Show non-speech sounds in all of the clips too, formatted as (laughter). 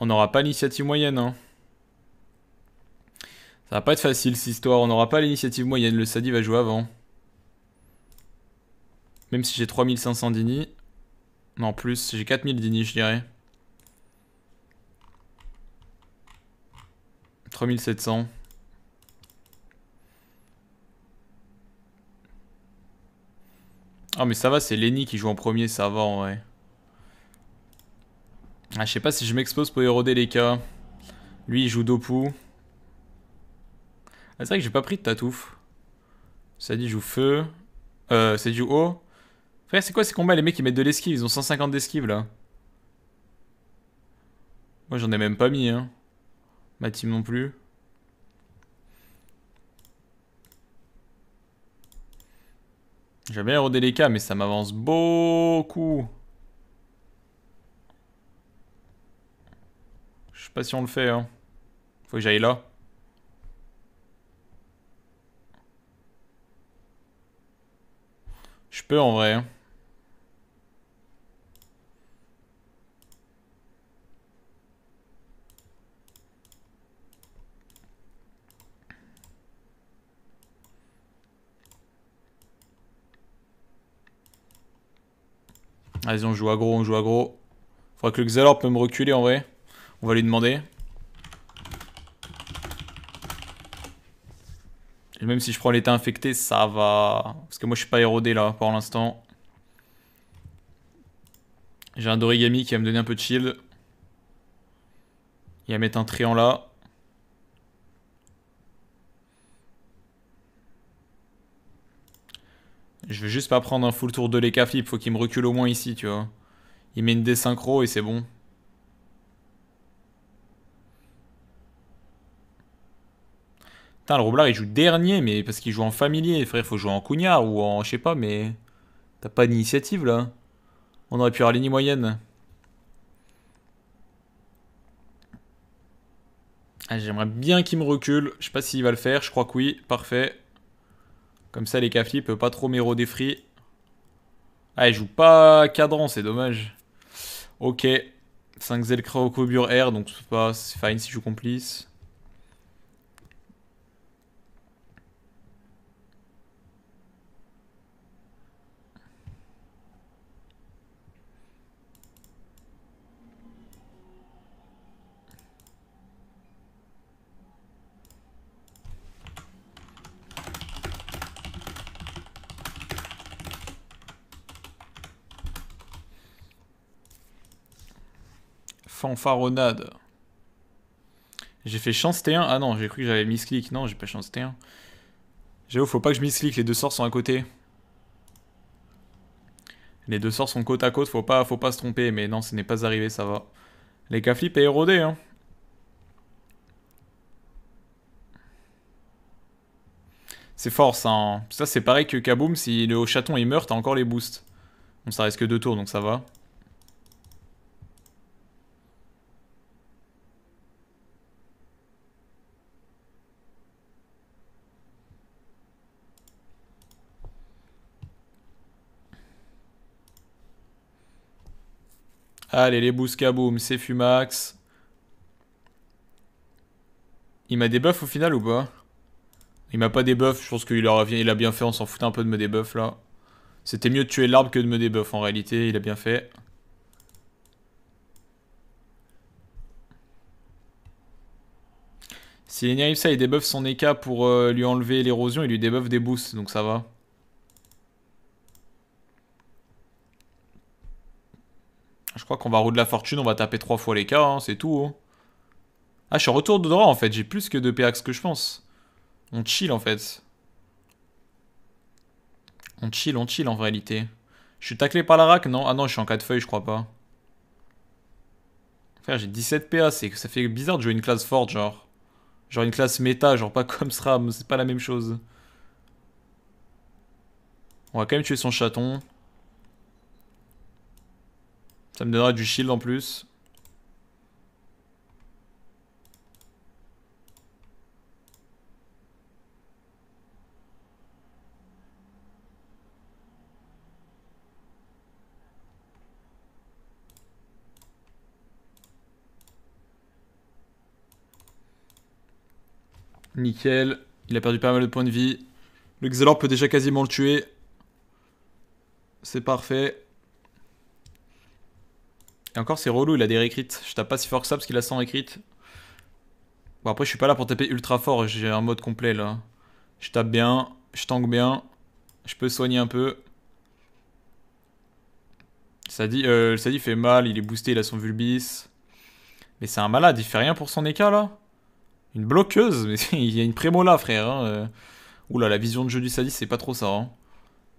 On n'aura pas l'initiative moyenne. Hein. Ça va pas être facile cette histoire. On n'aura pas l'initiative moyenne. Le Sadi va jouer avant. Même si j'ai 3500 Dini. Non, plus. J'ai 4000 Dini, je dirais. 3700. Ah mais ça va, c'est Lenny qui joue en premier, ça va en vrai. Ah, je sais pas si je m'expose pour éroder les cas. Lui, il joue Dopu. Ah, c'est vrai que j'ai pas pris de tatouf. Ça dit joue feu. Euh, c'est du haut. Frère, c'est quoi ces combats Les mecs, ils mettent de l'esquive. Ils ont 150 d'esquive, là? Moi, j'en ai même pas mis, hein. Ma team non plus. J'aime bien éroder les cas, mais ça m'avance beaucoup. Je sais pas si on le fait, hein. Faut que j'aille là. Je peux en vrai. Hein. Vas-y, on joue aggro, on joue aggro. Faudra que le Xalor peut me reculer en vrai. On va lui demander. Et même si je prends l'état infecté, ça va. Parce que moi je suis pas érodé là pour l'instant. J'ai un Dorigami qui va me donner un peu de shield. Il va mettre un triant là. Je vais juste pas prendre un full tour de l'EK flip, faut qu'il me recule au moins ici, tu vois. Il met une désynchro et c'est bon. Le roublard il joue dernier, mais parce qu'il joue en familier, frère, faut jouer en cougnard ou en je sais pas, mais. T'as pas d'initiative là On aurait pu avoir ligne moyenne. Ah, J'aimerais bien qu'il me recule. Je sais pas s'il va le faire, je crois que oui. Parfait. Comme ça, les caflis peuvent pas trop m'éroder free. Ah, il joue pas cadran, c'est dommage. Ok. 5 Zel Crocobure R, donc c'est pas fine si je joue complice. Fanfaronnade. J'ai fait chance T1. Ah non, j'ai cru que j'avais misclick. Non, j'ai pas chance T1. J'avoue, faut pas que je misclick. Les deux sorts sont à côté. Les deux sorts sont côte à côte. Faut pas, faut pas se tromper. Mais non, ce n'est pas arrivé, ça va. Les flip est érodé, hein. C'est fort ça. Hein. Ça c'est pareil que Kaboom, si le chaton il meurt, t'as encore les boosts. Bon ça reste que deux tours donc ça va. Allez, les boom, c'est Fumax. Il m'a débuff au final ou pas? Il m'a pas débuff, je pense qu'il a, bien fait, on s'en foutait un peu de me débuff là. C'était mieux de tuer l'arbre que de me débuff en réalité, il a bien fait. Si les ça il débuff son EK pour euh, lui enlever l'érosion, il lui débuff des boosts, donc ça va. Je crois qu'on va roue de la fortune, on va taper trois fois les cas, hein, c'est tout. Hein. Ah, je suis en retour de droit en fait, j'ai plus que de PX que je pense. On chill en fait. On chill, on chill en réalité. Je suis taclé par la rack Non? Ah non, je suis en 4 feuilles, je crois pas. Frère, j'ai 17 PA, ça fait bizarre de jouer une classe forte, genre. Genre une classe méta, genre pas comme SRAM, c'est pas la même chose. On va quand même tuer son chaton. Ça me donnera du shield en plus. Nickel. Il a perdu pas mal de points de vie. Le Xelor peut déjà quasiment le tuer. C'est parfait. Et encore, c'est relou, il a des récrites. Je tape pas si fort que ça parce qu'il a 100 récrites. Bon, après, je suis pas là pour taper ultra fort. J'ai un mode complet là. Je tape bien. Je tank bien. Je peux soigner un peu. Ça dit, euh, fait mal, il est boosté, il a son Vulbis. Mais c'est un malade, il fait rien pour son éca là Une bloqueuse Mais (laughs) il y a une prémo là, frère. Hein. Euh. Oula, la vision de jeu du Sadis, c'est pas trop ça. Hein.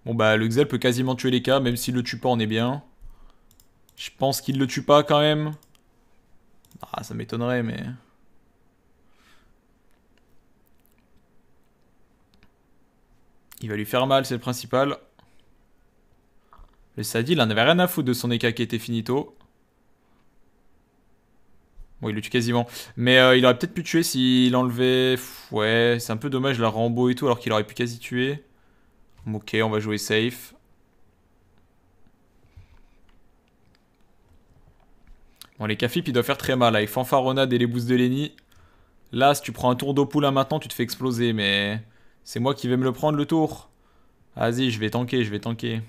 Bon bah, le Xel peut quasiment tuer les cas, même s'il le tue pas, on est bien. Je pense qu'il le tue pas quand même. Ah, ça m'étonnerait, mais... Il va lui faire mal, c'est le principal. Le Sadi, il en avait rien à foutre de son EK qui était finito. Bon, il le tue quasiment. Mais euh, il aurait peut-être pu tuer s'il enlevait... ouais, c'est un peu dommage la Rambo et tout, alors qu'il aurait pu quasi tuer. Ok, on va jouer safe. Les Cafip, ils doivent faire très mal. Avec Fanfaronade et les boosts de Lenny. Là, si tu prends un tour d'eau là maintenant, tu te fais exploser. Mais c'est moi qui vais me le prendre le tour. Vas-y, je vais tanker, je vais tanker.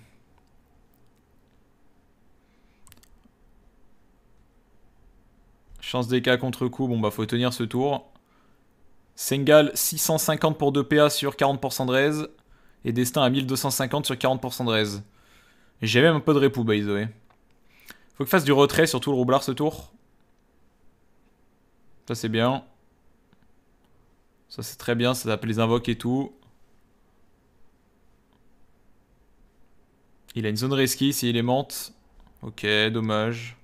Chance DK contre coup, bon bah faut tenir ce tour. Sengal 650 pour 2 PA sur 40% de raise. Et Destin à 1250 sur 40% de raise. J'ai même un peu de repou by the way. Faut que fasse du retrait sur tout le roublard ce tour. Ça c'est bien. Ça c'est très bien, ça tape les invoques et tout. Il a une zone risky s'il est monte. Ok, dommage.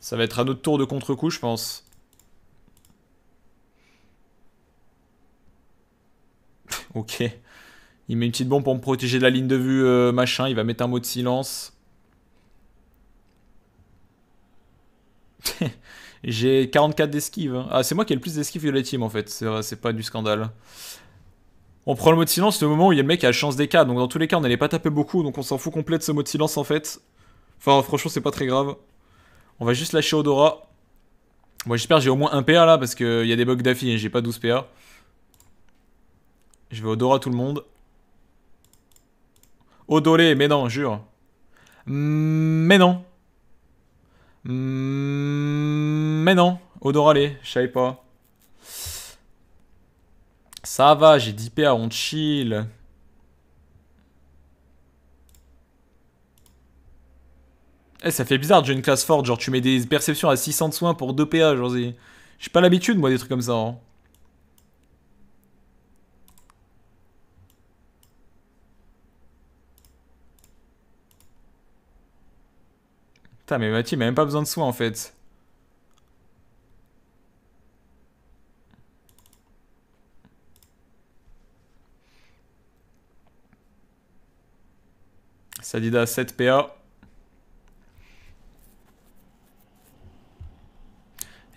Ça va être un autre tour de contre-coup, je pense. (laughs) ok. Il met une petite bombe pour me protéger de la ligne de vue, euh, machin. Il va mettre un mot de silence. (laughs) J'ai 44 d'esquive. Hein. Ah, c'est moi qui ai le plus d'esquive de la team en fait. C'est pas du scandale. On prend le mot de silence le moment où il y a le mec qui a la chance des cas. Donc dans tous les cas, on n'allait pas taper beaucoup. Donc on s'en fout complet de ce mot de silence en fait. Enfin, franchement, c'est pas très grave. On va juste lâcher Odora. Moi, j'espère que j'ai au moins un PA là parce qu'il y a des bugs d'affilée. J'ai pas 12 PA. Je vais Odora tout le monde. Odolé, mais non, jure. Mais non. Mais non. Odoralé, je savais pas. Ça va, j'ai 10 PA, on chill. Eh, ça fait bizarre de une classe forte. Genre, tu mets des perceptions à 600 de soins pour 2 PA. Genre, j'ai pas l'habitude, moi, des trucs comme ça. Hein. Putain, mais Mathieu, il a même pas besoin de soins en fait. Sadida 7 PA.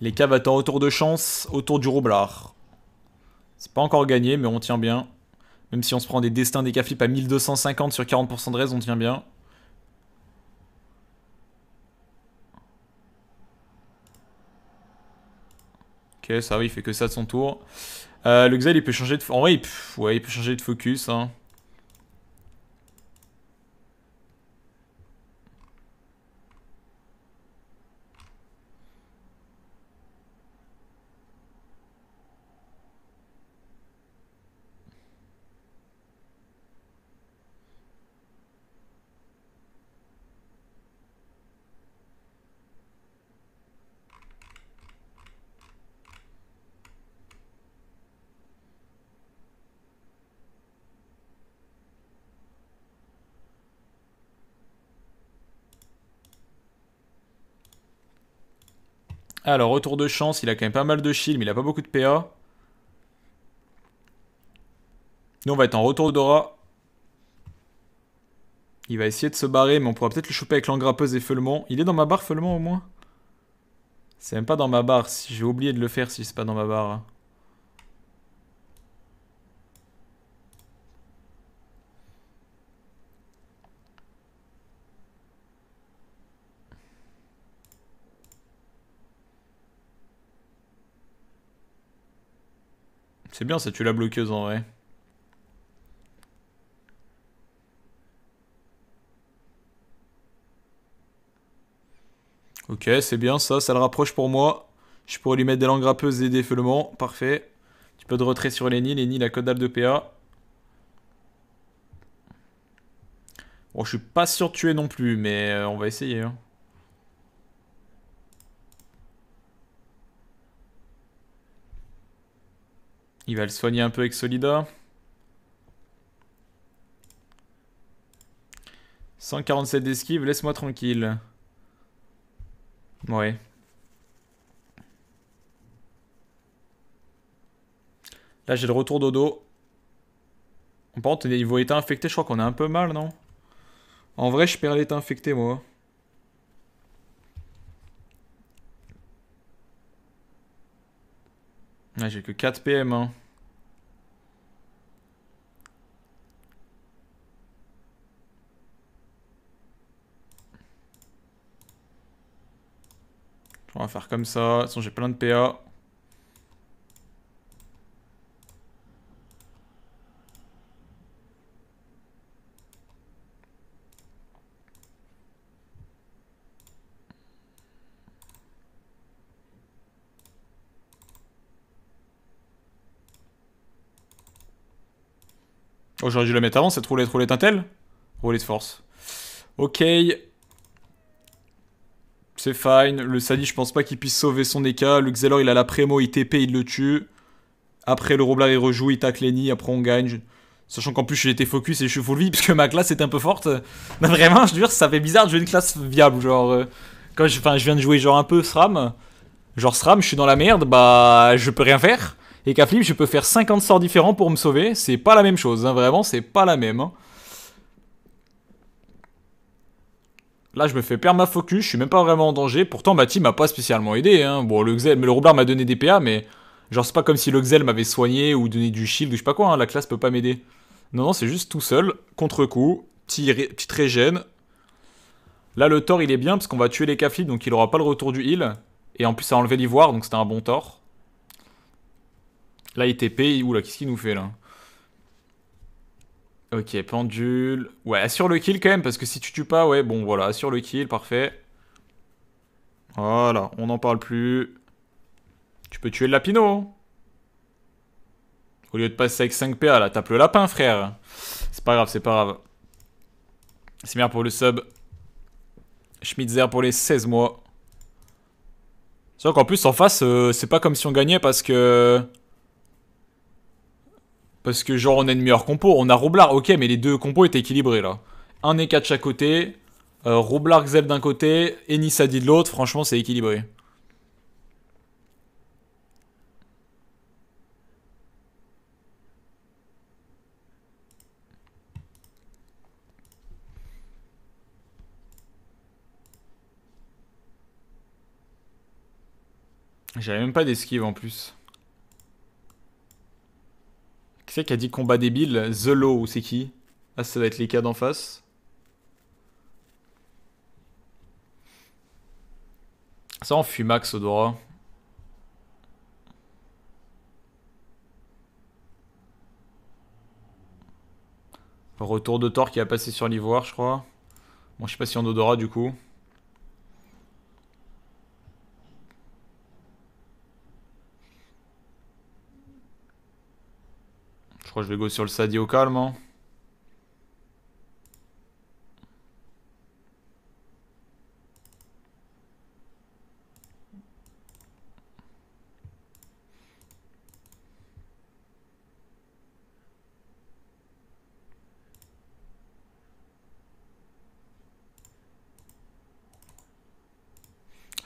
Les caves attendent autour de chance, autour du roublard. C'est pas encore gagné, mais on tient bien. Même si on se prend des destins des caflips à 1250 sur 40% de raise, on tient bien. Ok, ça va, il fait que ça de son tour. Euh, le Xel, il peut changer de... En vrai, il il peut changer de focus. Hein. Alors, retour de chance, il a quand même pas mal de shield, mais il a pas beaucoup de PA. Nous, on va être en retour d'aura. Il va essayer de se barrer, mais on pourra peut-être le choper avec l'engrappeuse et feulement. Il est dans ma barre, feulement, au moins? C'est même pas dans ma barre. J'ai oublié de le faire si c'est pas dans ma barre. C'est bien, ça tue la bloqueuse en vrai. Ok, c'est bien ça, ça le rapproche pour moi. Je pourrais lui mettre des langues râpeuses et des feulements. Parfait. Tu peux de retrait sur Lenny. Lenny, la code de PA. Bon, je suis pas sûr de tuer non plus, mais euh, on va essayer. Hein. Il va le soigner un peu avec Solida. 147 d'esquive, laisse-moi tranquille. Ouais. Là, j'ai le retour dodo. Par contre, niveau état infecté, je crois qu'on est un peu mal, non? En vrai, je perds l'état infecté, moi. Ah, j'ai que 4 PM. Hein. On va faire comme ça. De toute façon, j'ai plein de PA. Oh, j'aurais dû la mettre avant, cette roulette, roulette Intel? Roulette force. Ok. C'est fine. Le Sadi, je pense pas qu'il puisse sauver son EK. Le Xelor, il a la prémo, il TP, il le tue. Après, le Roblar, il rejoue, il tacle Lenny. Après, on gagne. Sachant qu'en plus, j'ai été focus et je suis full vie, parce que ma classe est un peu forte. (laughs) Mais vraiment, je veux dire, ça fait bizarre de jouer une classe viable. Genre, euh, quand je, je viens de jouer genre un peu SRAM. Genre SRAM, je suis dans la merde, bah, je peux rien faire. Et qu'à je peux faire 50 sorts différents pour me sauver. C'est pas la même chose, hein, vraiment, c'est pas la même. Hein. Là, je me fais perdre ma focus, je suis même pas vraiment en danger. Pourtant, ma team m'a pas spécialement aidé. Hein. Bon, le Xel, le Roublard m'a donné des PA, mais genre, c'est pas comme si le Xel m'avait soigné ou donné du shield ou je sais pas quoi. La classe peut pas m'aider. Non, non, c'est juste tout seul, contre-coup, petit petite régène. Là, le Thor, il est bien parce qu'on va tuer les Caflips, donc il aura pas le retour du heal. Et en plus, ça a enlevé l'ivoire, donc c'était un bon Thor. Là, il TP. Oula, qu'est-ce qu'il nous fait là Ok, pendule. Ouais, assure le kill quand même, parce que si tu tues pas, ouais, bon, voilà, assure le kill, parfait. Voilà, on n'en parle plus. Tu peux tuer le lapino. Hein. Au lieu de passer avec 5 PA, là, tape le lapin, frère. C'est pas grave, c'est pas grave. C'est pour le sub. Schmitzer pour les 16 mois. C'est vrai qu'en plus, en face, euh, c'est pas comme si on gagnait parce que... Parce que genre on a une meilleure compo. On a Roblar, ok, mais les deux compos étaient équilibrés là. Un et 4 de chaque côté. Euh, Xel d'un côté. Et Nissadi de l'autre. Franchement, c'est équilibré. J'avais même pas d'esquive en plus. Qui c'est qui a dit combat débile? The Low, c'est qui? Ah, ça va être les cas d'en face. Ça, on fuit Max Odora. Retour de Thor qui a passé sur l'ivoire, je crois. Bon, je sais pas si on Odora du coup. Je vais go sur le Sadi au calme.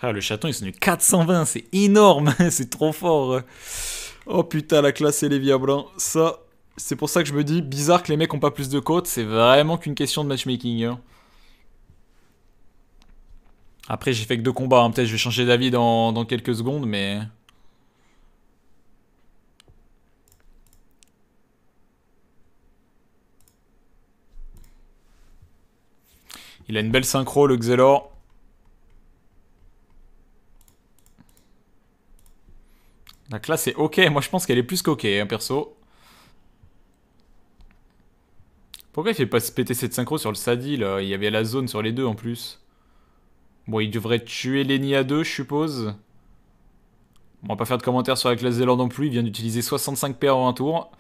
Ah, le chaton, ils sont du 420, c'est énorme, (laughs) c'est trop fort. Oh putain, la classe et les viables. Ça, c'est pour ça que je me dis, bizarre que les mecs ont pas plus de côtes, c'est vraiment qu'une question de matchmaking. Hein. Après, j'ai fait que deux combats, hein. peut-être je vais changer d'avis dans, quelques secondes, mais... Il a une belle synchro, le Xelor. Donc là, c'est ok. Moi, je pense qu'elle est plus qu'ok, hein, perso. Pourquoi il fait pas se péter cette synchro sur le Sadi, là? Il y avait la zone sur les deux, en plus. Bon, il devrait tuer Lenny à deux, je suppose. On va pas faire de commentaires sur la classe Zélor non plus. Il vient d'utiliser 65 PA en un tour.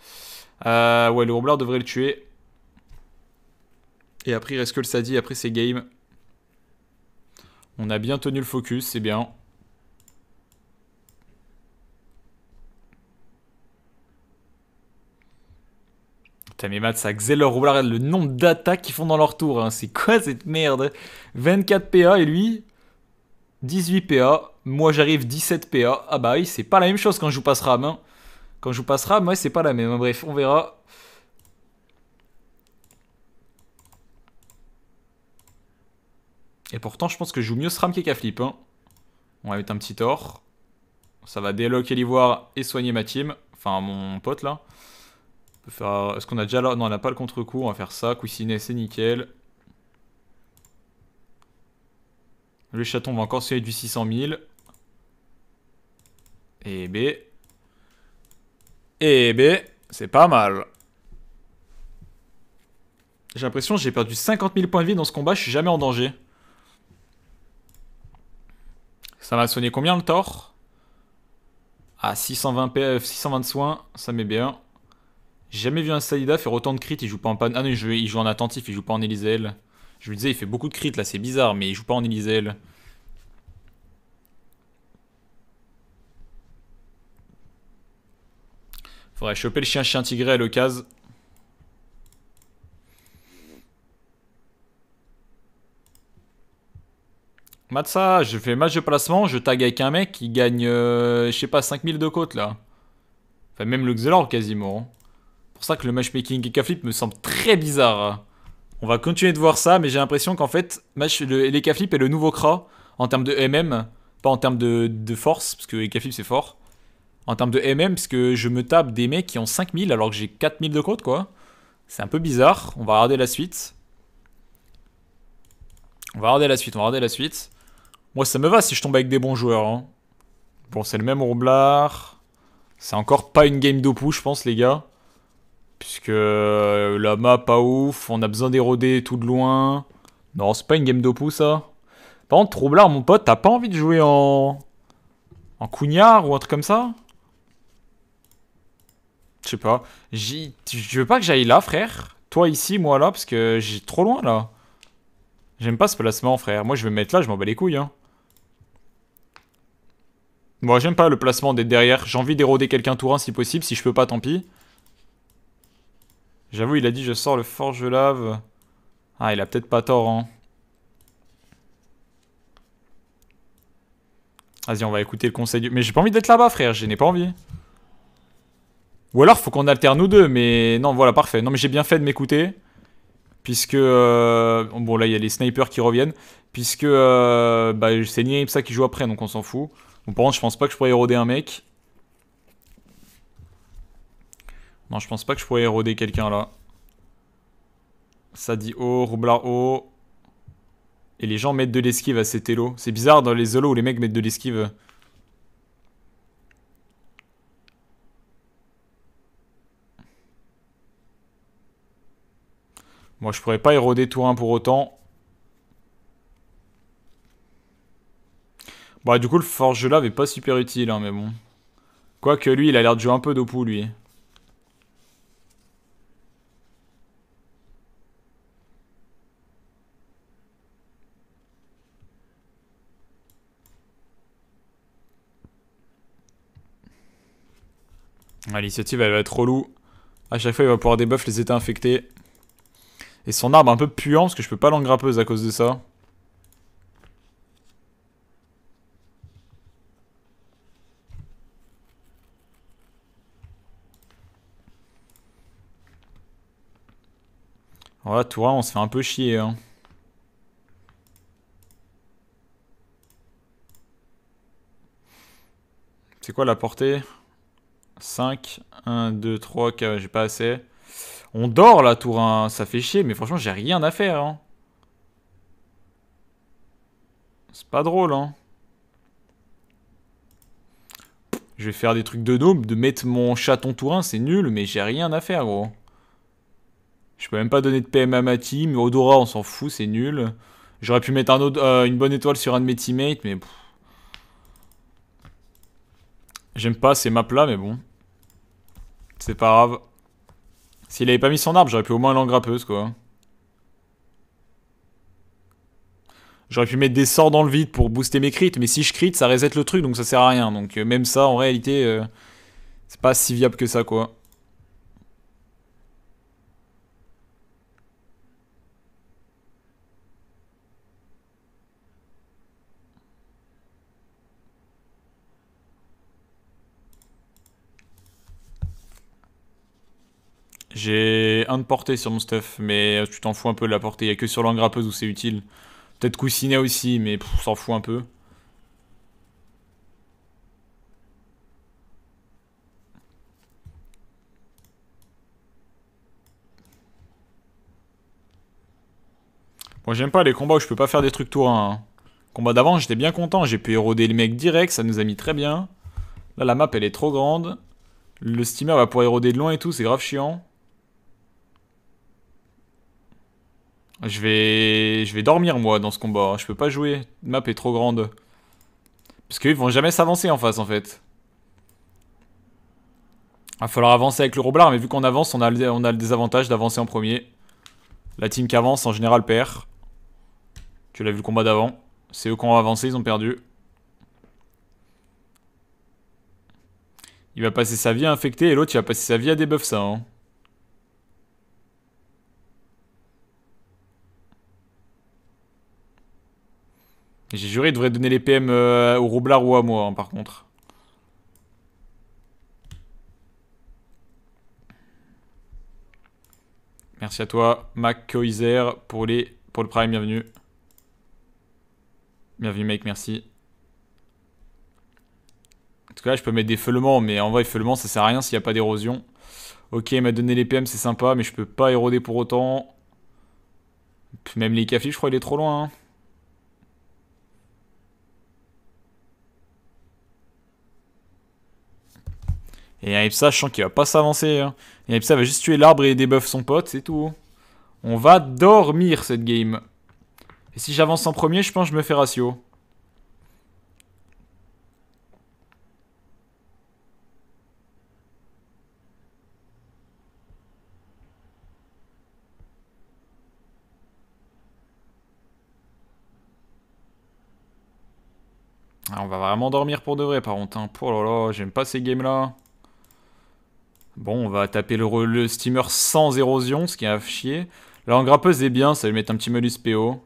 Euh, ouais, le roublard devrait le tuer. Et après, il reste que le Sadi. Après, c'est game. On a bien tenu le focus, c'est bien. Putain, mais Matt, ça Xeller Roublard, le nombre d'attaques qu'ils font dans leur tour. Hein. C'est quoi cette merde? 24 PA et lui 18 PA. Moi, j'arrive 17 PA. Ah bah oui, c'est pas la même chose quand je vous passe RAM. Hein. Quand je vous passe RAM, ouais, c'est pas la même. Bref, on verra. Et pourtant, je pense que je joue mieux SRAM qu'Ekaflip. Hein. On va mettre un petit or. Ça va déloquer l'ivoire et soigner ma team. Enfin, mon pote là. Est-ce qu'on a déjà là? Non, on n'a pas le contre-coup. On va faire ça. Coussinet, c'est nickel. Le chaton va encore se du 600 000. Et B. Et B. C'est pas mal. J'ai l'impression que j'ai perdu 50 000 points de vie dans ce combat. Je suis jamais en danger. Ça m'a sonné combien le tort? Ah, 620 PF, 620 soins. Ça met bien. J'ai jamais vu un Salida faire autant de crits. Il joue pas en pan... Ah non, il joue, en attentif. Il joue pas en Eliseel. Je lui disais, il fait beaucoup de crits là, c'est bizarre, mais il joue pas en Eliseel. Faudrait choper le chien-chien tigré à l'occasion. Matza, je fais match de placement, je tag avec un mec qui gagne, euh, je sais pas, 5000 de côte là. Enfin, même le Xelor quasiment. Pour ça que le matchmaking et Flip me semble très bizarre. On va continuer de voir ça, mais j'ai l'impression qu'en fait, le, les est le nouveau Kra en termes de MM, pas en termes de, force, parce que les Flip c'est fort. En termes de MM, parce que je me tape des mecs qui ont 5000 alors que j'ai 4000 de côte, quoi. C'est un peu bizarre. On va regarder la suite. On va regarder la suite, on va regarder la suite. Moi, ça me va si je tombe avec des bons joueurs. Hein. Bon, c'est le même roublard. C'est encore pas une game d'opou, je pense, les gars. Puisque euh, la map, pas ouf. On a besoin d'éroder tout de loin. Non, c'est pas une game d'opou, ça. Par contre, roublard, mon pote, t'as pas envie de jouer en... En cougnard ou un truc comme ça? Je sais pas. Je veux pas que j'aille là, frère. Toi ici, moi là, parce que j'ai trop loin, là. J'aime pas ce placement, frère. Moi, je vais me mettre là, je m'en bats les couilles, hein. Moi, j'aime pas le placement d'être derrière. J'ai envie d'éroder quelqu'un tour 1 si possible. Si je peux pas, tant pis. J'avoue, il a dit je sors le forge lave. Ah, il a peut-être pas tort, hein. Vas-y, on va écouter le conseil du... Mais j'ai pas envie d'être là-bas, frère. Je n'ai pas envie. Ou alors, faut qu'on alterne nous deux. Mais non, voilà, parfait. Non, mais j'ai bien fait de m'écouter. Puisque... Euh, bon, là, il y a les snipers qui reviennent. Puisque... Euh... Bah, c'est ça qui joue après, donc on s'en fout. Bon, par contre, je pense pas que je pourrais éroder un mec. Non, je pense pas que je pourrais éroder quelqu'un là. Ça dit haut, roublard haut. Et les gens mettent de l'esquive à ces télos. C'est bizarre dans les zolos où les mecs mettent de l'esquive. Moi, je pourrais pas éroder tout un pour autant. Bah du coup le forge lave est pas super utile hein, mais bon. Quoique lui il a l'air de jouer un peu d'opou lui. L'initiative elle va être relou. A chaque fois il va pouvoir débuff les états infectés. Et son arbre un peu puant parce que je peux pas l'engrappeuse à cause de ça. Voilà, toi, on se fait un peu chier. Hein. C'est quoi la portée? 5, 1, 2, 3, 4, j'ai pas assez. On dort là, tour 1, ça fait chier, mais franchement, j'ai rien à faire. Hein. C'est pas drôle, hein. Je vais faire des trucs de noob, de mettre mon chaton tourin, c'est nul, mais j'ai rien à faire, gros. Je peux même pas donner de PM à ma team. Odora, on s'en fout, c'est nul. J'aurais pu mettre euh, une bonne étoile sur un de mes teammates, mais... J'aime pas ces maps-là, mais bon. C'est pas grave. S'il avait pas mis son arbre, j'aurais pu au moins l'engrappeuse, quoi. J'aurais pu mettre des sorts dans le vide pour booster mes crits, mais si je crit, ça reset le truc, donc ça sert à rien. Donc euh, même ça, en réalité, euh, c'est pas si viable que ça, quoi. J'ai un de portée sur mon stuff, mais tu t'en fous un peu de la portée. Il n'y a que sur l'engrappeuse où c'est utile. Peut-être coussinet aussi, mais s'en fout un peu. Bon, j'aime pas les combats où je peux pas faire des trucs tour 1. Hein. Combat d'avant, j'étais bien content. J'ai pu éroder les mecs direct, ça nous a mis très bien. Là, la map, elle est trop grande. Le steamer va pouvoir éroder de loin et tout, c'est grave chiant. Je vais... Dormir, moi, dans ce combat. Je peux pas jouer. La map est trop grande. Parce qu'ils vont jamais s'avancer en face, en fait. Il va falloir avancer avec le roblard, mais vu qu'on avance, on a, le, on a désavantage d'avancer en premier. La team qui avance, en général, perd. Tu l'as vu le combat d'avant. C'est eux qui ont avancé, ils ont perdu. Il va passer sa vie à infecter et l'autre il va passer sa vie à débuff ça. Hein. J'ai juré, il devrait donner les PM euh, au roublard ou à moi, hein, par contre. Merci à toi, Mac pour, les, pour le prime, bienvenue. Bienvenue, mec, merci. En tout cas, je peux mettre des feulements, mais en vrai, feulements, ça sert à rien s'il n'y a pas d'érosion. Ok, il m'a donné les PM, c'est sympa, mais je peux pas éroder pour autant. même les cafés, je crois, il est trop loin. Hein. Et un je sens qu'il va pas s'avancer. Hein. Va juste tuer l'arbre et débuff son pote, c'est tout. On va dormir cette game. Et si j'avance en premier, je pense que je me fais ratio. Ah, on va vraiment dormir pour de vrai par contre. Hein. Oh là là, j'aime pas ces games là. Bon, on va taper le, steamer sans érosion, ce qui a chier. Là, en grappeuse est bien, ça va lui mettre un petit malus PO.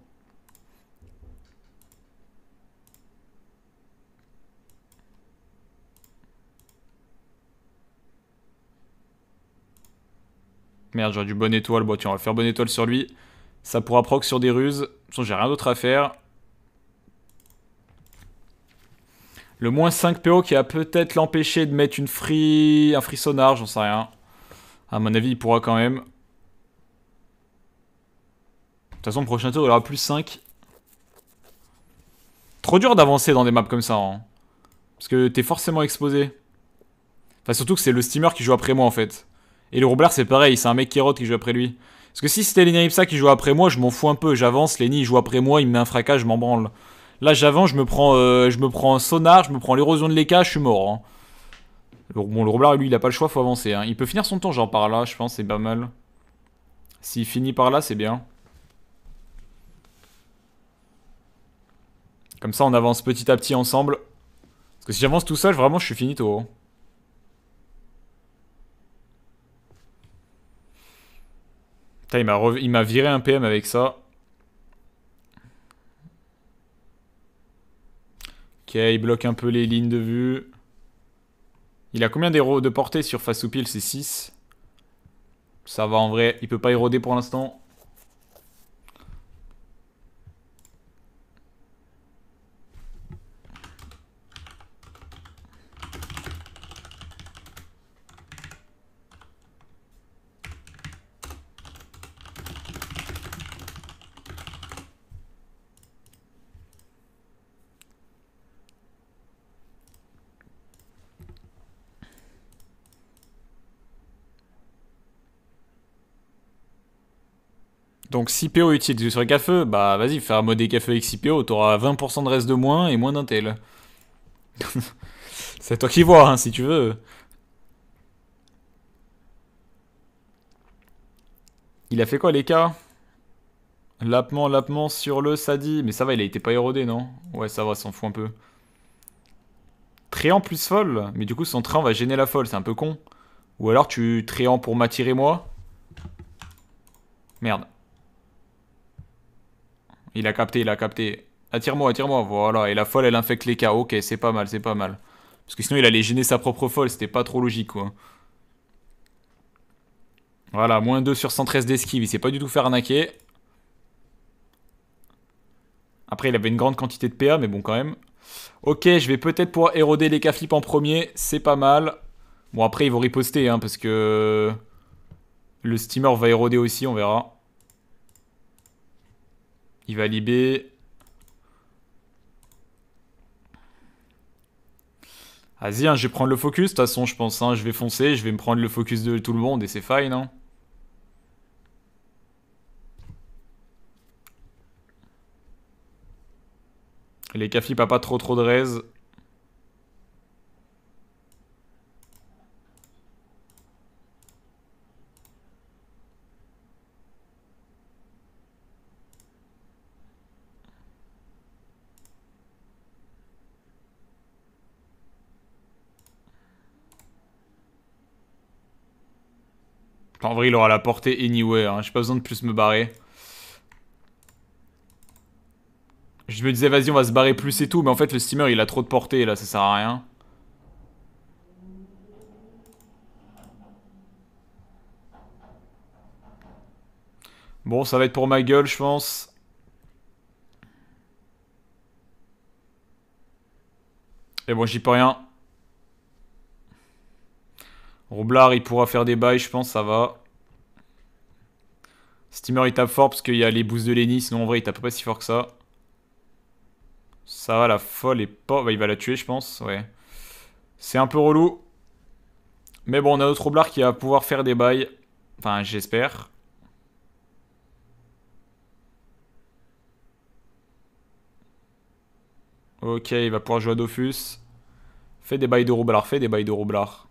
Merde, j'aurais du bonne étoile. Bon, tiens, on va faire bonne étoile sur lui. Ça pourra proc sur des ruses. De toute façon, j'ai rien d'autre à faire. Le moins 5 PO qui a peut-être l'empêché de mettre une free... un free sonar, j'en sais rien. À mon avis, il pourra quand même. De toute façon, le prochain tour, il aura plus 5. Trop dur d'avancer dans des maps comme ça. Hein. Parce que t'es forcément exposé. Enfin, surtout que c'est le steamer qui joue après moi, en fait. Et le roublard, c'est pareil, c'est un mec qui rote qui joue après lui. Parce que si c'était Lenny Ipsa qui joue après moi, je m'en fous un peu. J'avance, Lenny il joue après moi, il me met un fracas, je m'en branle. Là, j'avance, je me prends, euh, je me prends sonar, je me prends l'érosion de l'éca, je suis mort. Hein. Bon, le roublard, lui, il a pas le choix, faut avancer. Hein. Il peut finir son tour, genre par là, je pense, c'est pas mal. S'il finit par là, c'est bien. Comme ça, on avance petit à petit ensemble. Parce que si j'avance tout seul, vraiment, je suis finito. Hein. Putain, il m'a viré un PM avec ça. Il bloque un peu les lignes de vue. Il a combien d'héros de portée sur face au pile C'est 6. Ça va en vrai, il peut pas éroder pour l'instant. Donc 6 PO utile sur les feu bah vas-y, faire un mode KFE avec 6 PO, t'auras 20% de reste de moins et moins d'intel. (laughs) C'est toi qui vois, hein, si tu veux. Il a fait quoi les cas Lapement, lapement sur le Sadi. Mais ça va, il a été pas érodé, non? Ouais, ça va, s'en fout un peu. Tréant plus folle? Mais du coup, son tréant va gêner la folle, c'est un peu con. Ou alors tu tréant pour m'attirer moi? Merde. Il a capté, il a capté. Attire-moi, attire-moi, voilà. Et la folle, elle infecte les cas. Ok, c'est pas mal, c'est pas mal. Parce que sinon, il allait gêner sa propre folle, c'était pas trop logique, quoi. Voilà, moins 2 sur 113 d'esquive, il s'est pas du tout fait arnaquer. Après, il avait une grande quantité de PA, mais bon, quand même. Ok, je vais peut-être pouvoir éroder les K-flip en premier, c'est pas mal. Bon, après, ils vont riposter, hein, parce que... Le steamer va éroder aussi, on verra. Il va libérer. Vas-y, hein, je vais prendre le focus, de toute façon, je pense. Hein, je vais foncer, je vais me prendre le focus de tout le monde et c'est fine. Hein. Les cafés pas trop trop de raise. En vrai, il aura la portée anyway. Hein. J'ai pas besoin de plus me barrer. Je me disais, vas-y, on va se barrer plus et tout. Mais en fait, le steamer, il a trop de portée. Là, ça sert à rien. Bon, ça va être pour ma gueule, je pense. Et bon, j'y peux rien. Roublard, il pourra faire des bails, je pense, ça va. Steamer, il tape fort parce qu'il y a les boosts de Lenny, sinon en vrai, il tape pas si fort que ça. Ça va, la folle est pas... Bah, il va la tuer, je pense, ouais. C'est un peu relou. Mais bon, on a notre Roublard qui va pouvoir faire des bails. Enfin, j'espère. Ok, il va pouvoir jouer à Dofus. Fais des bails de Roublard, fais des bails de Roublard.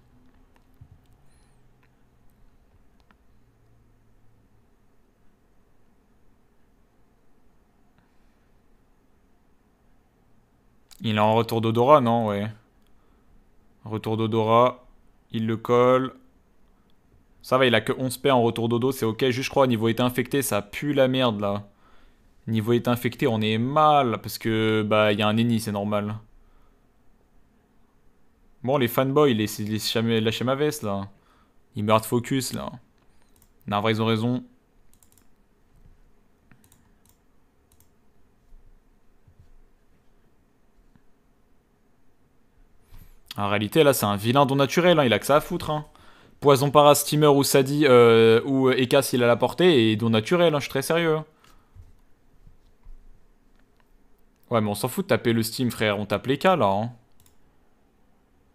Il est en retour d'odorat, non? Ouais. Retour d'odorat. Il le colle. Ça va, il a que 11 P en retour d'odo, c'est ok. Juste, je crois, niveau été infecté, ça pue la merde, là. Niveau été infecté, on est mal. Parce que, bah, il y a un ennemi, c'est normal. Bon, les fanboys, les, les, lâcher ma veste, là. Ils meurent de focus, là. Non, vrai, ils ont raison. En réalité, là, c'est un vilain don naturel, hein. il a que ça à foutre. Hein. Poison para steamer ou Sadi euh, ou Eka s'il a la portée, et don naturel, hein, je suis très sérieux. Ouais, mais on s'en fout de taper le Steam, frère, on tape les là. Hein.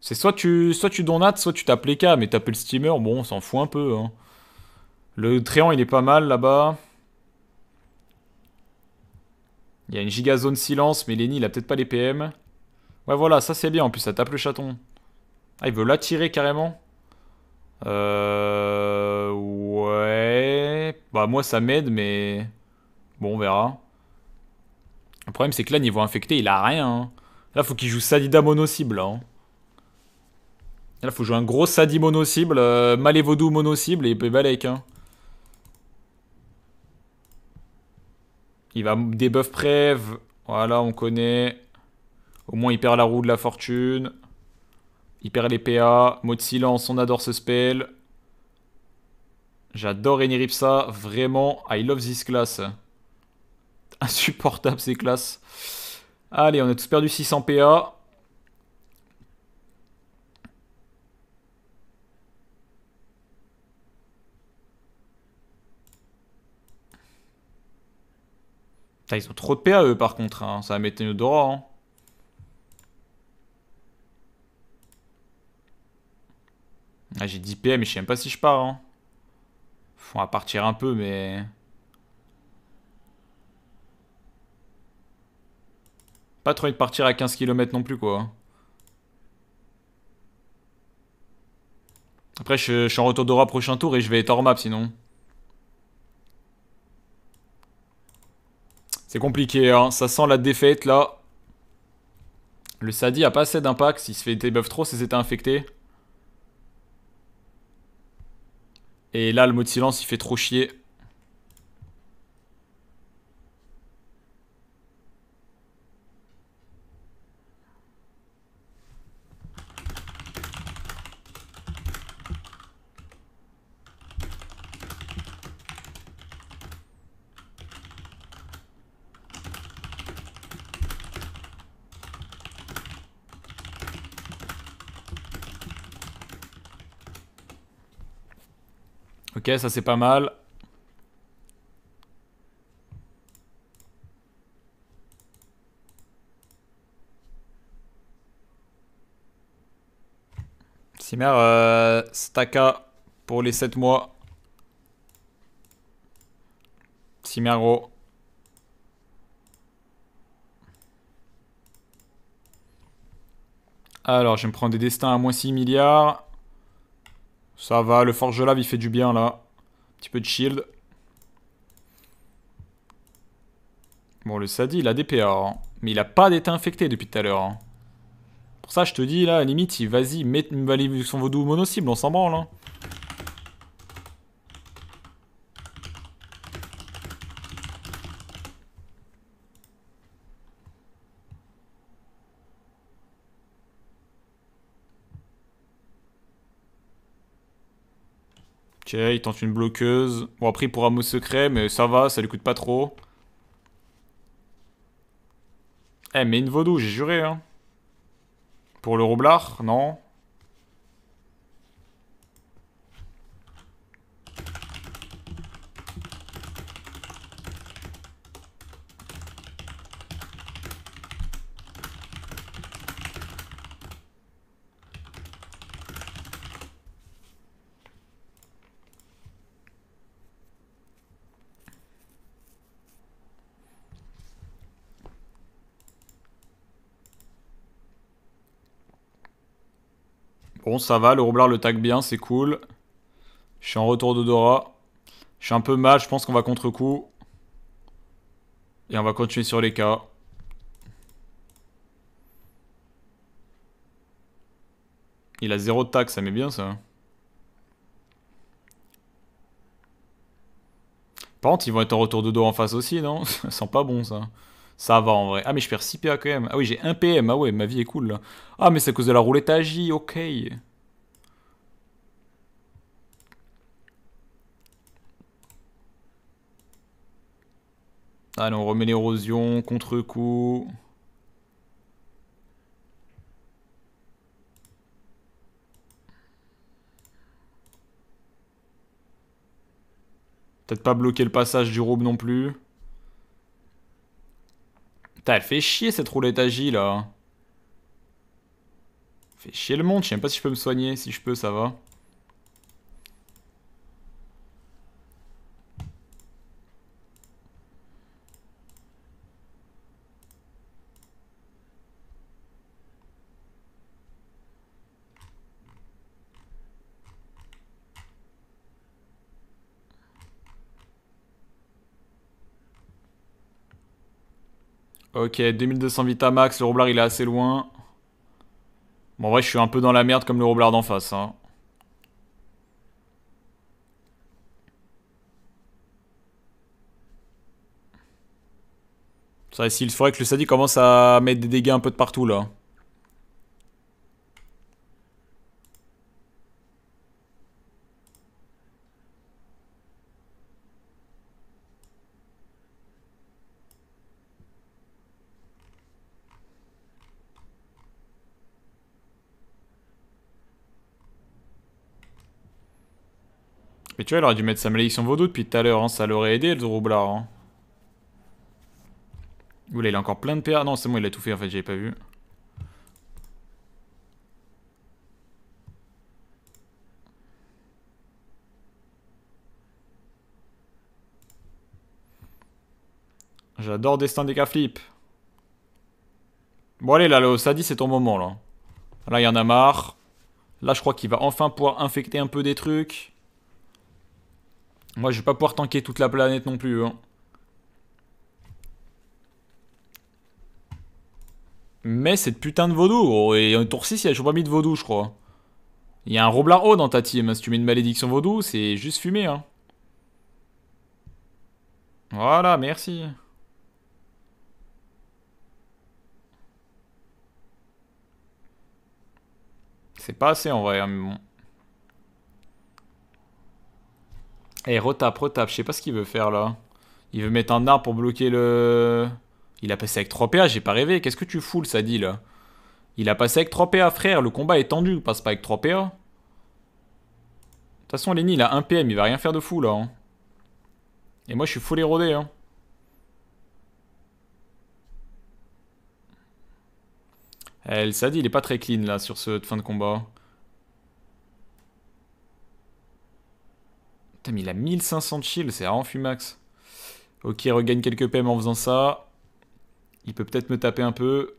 C'est soit tu, soit tu donates, soit tu tapes les mais taper le steamer, bon, on s'en fout un peu. Le tréant, il est pas mal là-bas. Il y a une gigazone silence, mais Lenny, il a peut-être pas les PM. Ouais, voilà, ça c'est bien. En plus, ça tape le chaton. Ah, il veut l'attirer carrément Euh... Ouais... Bah, moi, ça m'aide, mais... Bon, on verra. Le problème, c'est que là, niveau infecté, il a rien. Hein. Là, faut qu'il joue Sadida mono-cible. Hein. Là, faut jouer un gros Sadi mono-cible, euh, mono-cible, et balèque. Hein. Il va debuff Prève. Voilà, on connaît. Au moins, il perd la roue de la fortune. Il perd les PA. Mot de silence, on adore ce spell. J'adore Eniripsa. Vraiment, I love this class. (laughs) Insupportable ces classes. Allez, on a tous perdu 600 PA. ils ont trop de PA eux par contre, hein. ça va mettre une. Hein. Ah, j'ai 10 PM et je sais même pas si je pars. Hein. On va partir un peu, mais... Pas trop envie de partir à 15 km non plus, quoi. Après, je, suis en retour d'aura prochain tour et je vais être hors map, sinon. C'est compliqué, hein. Ça sent la défaite, là. Le Sadi a pas assez d'impact. S'il se fait debuff trop, c'est s'était infecté. Et là, le mot de silence, il fait trop chier. Ok, ça c'est pas mal. Simer, euh, Staka pour les 7 mois. Simer gros. Alors, je vais me prendre des destins à moins 6 milliards. Ça va, le forge lave il fait du bien là. Un petit peu de shield. Bon, le Sadi il a des PA, hein. mais il a pas d'état infecté depuis tout à l'heure. Hein. Pour ça, je te dis là, limite, vas-y, mets son vaudou mono-cible, on s'en branle. Hein. Ok, il tente une bloqueuse. Bon, après, il pourra mot secret, mais ça va, ça lui coûte pas trop. Eh, mais une vaudou, j'ai juré, hein. Pour le roublard, non Ça va, le roublard le tag bien, c'est cool. Je suis en retour d'Odora. Je suis un peu mal, je pense qu'on va contre-coup. Et on va continuer sur les cas. Il a zéro de tag, ça met bien ça. Par contre, ils vont être en retour de dos en face aussi, non? (laughs) Ça sent pas bon ça. Ça va en vrai. Ah mais je perds 6 PA quand même. Ah oui j'ai 1 PM. Ah ouais ma vie est cool. Ah mais c'est à cause de la roulette à J. Ok. Allez on remet l'érosion. Contre-coup. Peut-être pas bloquer le passage du robe non plus. Putain, elle fait chier cette roulette J là. Fait chier le monde, je sais même pas si je peux me soigner. Si je peux, ça va. Ok, 2200 Vitamax, le roublard il est assez loin. Bon, en vrai, je suis un peu dans la merde comme le roublard d'en face. Hein. Ça, il faudrait que le Sadi commence à mettre des dégâts un peu de partout là. Tu vois, il aurait dû mettre sa malédiction vaudou depuis tout à l'heure, hein. ça l'aurait aidé le roublard. Hein. Oula, il a encore plein de PA. Non, c'est bon, il a tout fait en fait, j'avais pas vu. J'adore Destin des flip. Bon allez là, le Sadi c'est ton moment là. Là il y en a marre. Là je crois qu'il va enfin pouvoir infecter un peu des trucs. Moi je vais pas pouvoir tanker toute la planète non plus. Hein. Mais cette putain de vaudou, oh, et un tour 6 il a toujours pas mis de vaudou je crois. Il y a un Roblar haut dans ta team, si tu mets une malédiction vaudou, c'est juste fumé hein. Voilà, merci. C'est pas assez en vrai, hein, mais bon. Eh, retape, retape. Je sais pas ce qu'il veut faire là. Il veut mettre un arbre pour bloquer le... Il a passé avec 3 PA, j'ai pas rêvé. Qu'est-ce que tu fous, ça dit là? Il a passé avec 3 PA, frère. Le combat est tendu, il passe pas avec 3 PA. De toute façon, Lenny, il a 1 PM, il va rien faire de fou là. Hein. Et moi, je suis full érodé. Hein. Elle, ça dit, il est pas très clean là sur ce fin de combat. Mais il a 1500 de shield, c'est vraiment fumax. Ok, regagne quelques PM en faisant ça. Il peut peut-être me taper un peu.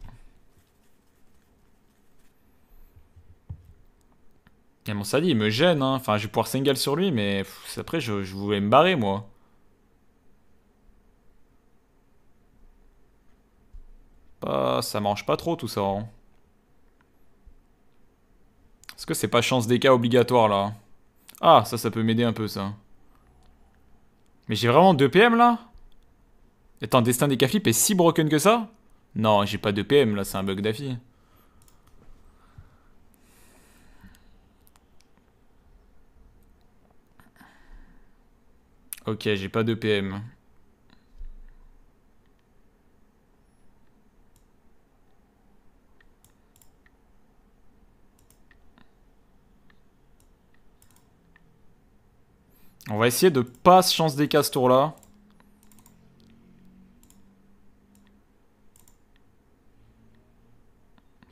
Et mon Sadi, il me gêne. Hein. Enfin, je vais pouvoir single sur lui, mais après, je, voulais me barrer, moi. Pas, ça mange pas trop tout ça. Hein. Est-ce que c'est pas chance DK obligatoire là Ah, ça, ça peut m'aider un peu ça. Mais j'ai vraiment 2 PM là? Attends, Destin des Caflip est si broken que ça? Non, j'ai pas de PM là, c'est un bug d'affi. Ok, j'ai pas de PM. On va essayer de pas chance des cas ce tour là.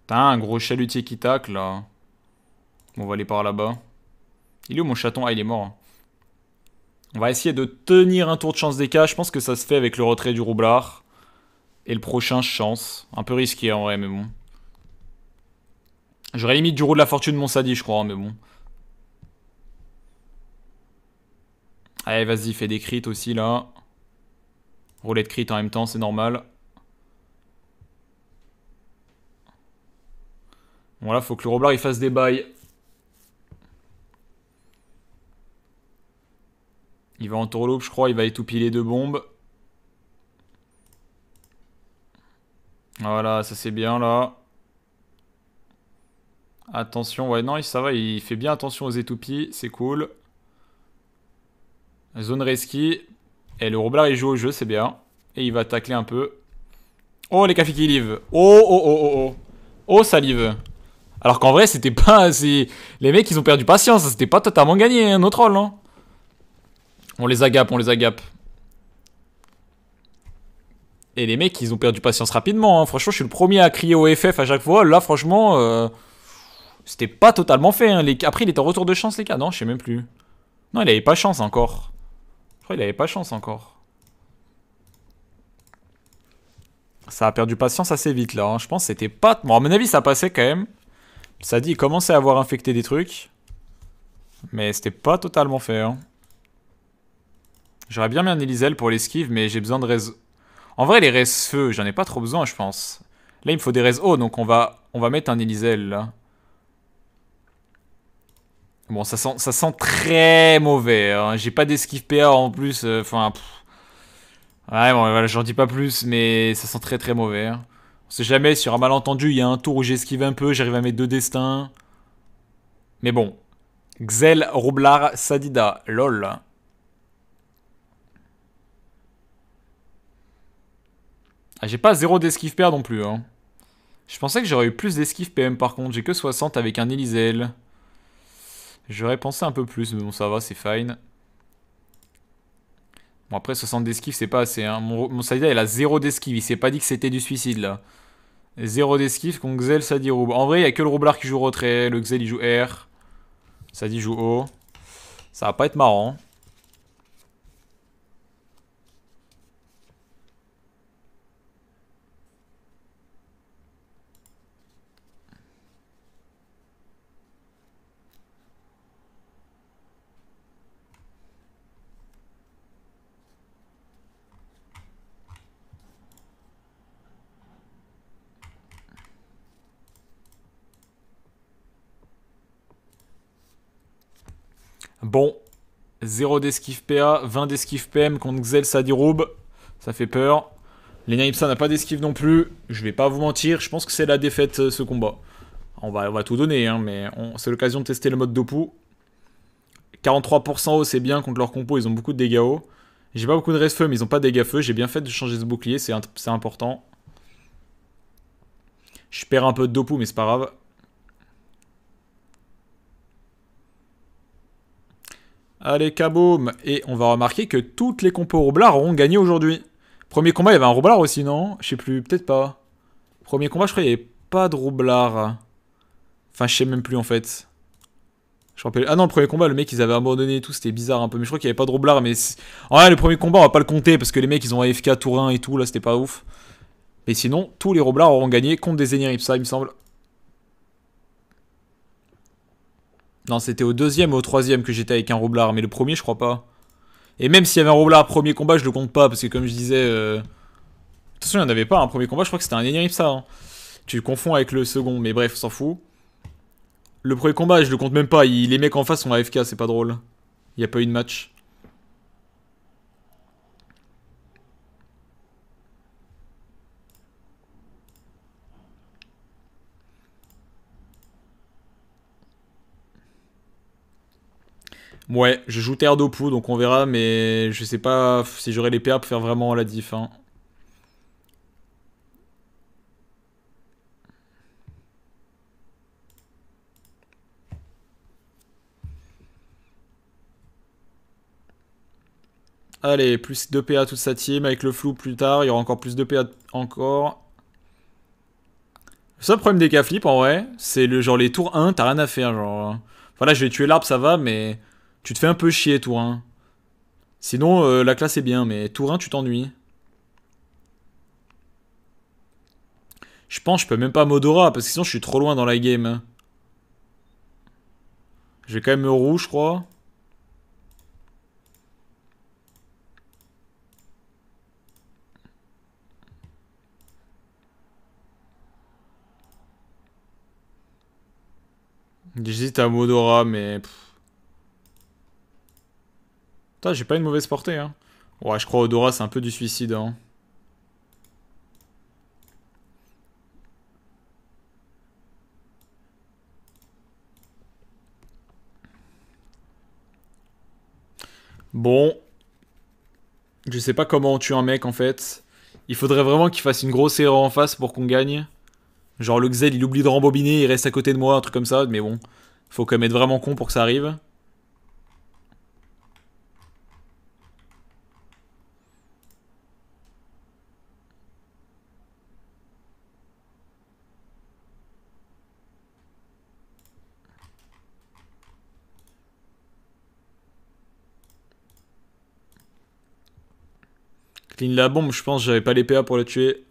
T'as un gros chalutier qui tacle là. on va aller par là-bas. Il est où mon chaton? Ah, il est mort. On va essayer de tenir un tour de chance des cas. Je pense que ça se fait avec le retrait du roublard. Et le prochain, chance. Un peu risqué en vrai, mais bon. J'aurais limite du roue de la fortune mon Sadi, je crois, mais bon. Allez, vas-y, fais des crits aussi, là. Roulette crit en même temps, c'est normal. Bon, là, faut que le Roblar, il fasse des bails. Il va en tourloupe, je crois. Il va étoupiller les deux bombes. Voilà, ça c'est bien, là. Attention, ouais, non, ça va, il fait bien attention aux étoupies, c'est cool. Zone reski. Et le Roblar il joue au jeu, c'est bien. Et il va tacler un peu. Oh, les cafés qui live. Oh, oh, oh, oh, oh. Oh, ça live. Alors qu'en vrai, c'était pas... Les mecs, ils ont perdu patience. C'était pas totalement gagné, hein, notre rôle, non On les agape, on les agape. Et les mecs, ils ont perdu patience rapidement. Hein. Franchement, je suis le premier à crier au FF à chaque fois. Là, franchement, euh, c'était pas totalement fait. Hein. Après, il était en retour de chance, les gars. Non, je sais même plus. Non, il avait pas chance encore il avait pas chance encore. Ça a perdu patience assez vite là. Hein. Je pense que c'était pas... Bon, à mon avis, ça passait quand même. Ça dit, il commençait à avoir infecté des trucs. Mais c'était pas totalement fait. Hein. J'aurais bien mis un Elisel pour l'esquive, mais j'ai besoin de res... En vrai, les res feu, j'en ai pas trop besoin, je pense. Là, il me faut des res eau, donc on va, on va mettre un Elisel là. Bon, ça sent, ça sent très mauvais. Hein. J'ai pas d'esquive PA en plus. Euh, enfin. ouais, bon, voilà, j'en dis pas plus, mais ça sent très très mauvais. Hein. On sait jamais, sur un malentendu, il y a un tour où j'esquive un peu, j'arrive à mettre deux destins. Mais bon. Xel, Roublar, Sadida, lol. Ah, j'ai pas zéro d'esquive PA non plus. Hein. Je pensais que j'aurais eu plus d'esquive PM par contre. J'ai que 60 avec un Elisel. J'aurais pensé un peu plus, mais bon, ça va, c'est fine. Bon, après, 60 d'esquive, c'est pas assez. Hein. Mon, mon il a 0 d'esquive. Il s'est pas dit que c'était du suicide, là. 0 d'esquive contre Xel, Sadi, Roub. En vrai, il y a que le Roublard qui joue retrait. Le Xel, il joue R. Sadi joue O. Ça va pas être marrant. Bon. 0 d'esquive PA, 20 d'esquive PM contre Xel Sadiroub. Ça fait peur. Lena Ipsa n'a pas d'esquive non plus. Je vais pas vous mentir, je pense que c'est la défaite euh, ce combat. On va, on va tout donner, hein, mais c'est l'occasion de tester le mode Dopu. 43% haut, c'est bien contre leur compo, ils ont beaucoup de dégâts haut. J'ai pas beaucoup de reste feu, mais ils ont pas de dégâts feu. J'ai bien fait de changer ce bouclier, c'est important. Je perds un peu de Dopu, mais c'est pas grave. Allez, kaboom Et on va remarquer que toutes les compos roublards auront gagné aujourd'hui. Premier combat, il y avait un roublard aussi, non? Je sais plus, peut-être pas. Premier combat, je crois qu'il n'y avait pas de roublard. Enfin, je sais même plus en fait. Je rappelle... Ah non, le premier combat, le mec, ils avaient abandonné et tout, c'était bizarre un peu. Mais je crois qu'il n'y avait pas de roublard, mais... En vrai, le premier combat, on va pas le compter, parce que les mecs, ils ont AFK Tourin et tout, là, c'était pas ouf. Mais sinon, tous les roublards auront gagné contre des Zénir Ipsa, il me semble. Non, c'était au deuxième ou au troisième que j'étais avec un roublard, mais le premier, je crois pas. Et même s'il y avait un roublard premier combat, je le compte pas, parce que comme je disais... Euh... Attention, il n'y en avait pas un premier combat, je crois que c'était un Zénir Ipsa. Hein. Tu le confonds avec le second, mais bref, on s'en fout. Le premier combat, je le compte même pas. les mecs en face sont AFK, c'est pas drôle. Il n'y a pas eu de match. Ouais, je joue Terre d'Opu, donc on verra, mais je sais pas si j'aurai les PA pour faire vraiment la diff. Hein. Allez, plus de PA toute sa team, avec le flou plus tard, il y aura encore plus de PA encore. Le problème des K-Flip, en vrai, c'est le genre les tours 1, t'as rien à faire, genre... Voilà, je vais tuer l'arbre, ça va, mais... Tu te fais un peu chier, tour 1. Sinon, euh, la classe est bien, mais tour 1, tu t'ennuies. Je pense que je peux même pas Modora, parce que sinon je suis trop loin dans la game. Je vais quand même me rouge, je crois. J'hésite à Modora, mais... Putain, j'ai pas une mauvaise portée, hein. Ouais, je crois Odora, c'est un peu du suicide, hein. Bon. Je sais pas comment on tue un mec, en fait. Il faudrait vraiment qu'il fasse une grosse erreur en face pour qu'on gagne. Genre le Xel, il oublie de rembobiner, il reste à côté de moi, un truc comme ça. Mais bon, faut quand même être vraiment con pour que ça arrive. Clean la bombe, je pense, j'avais pas les PA pour la tuer.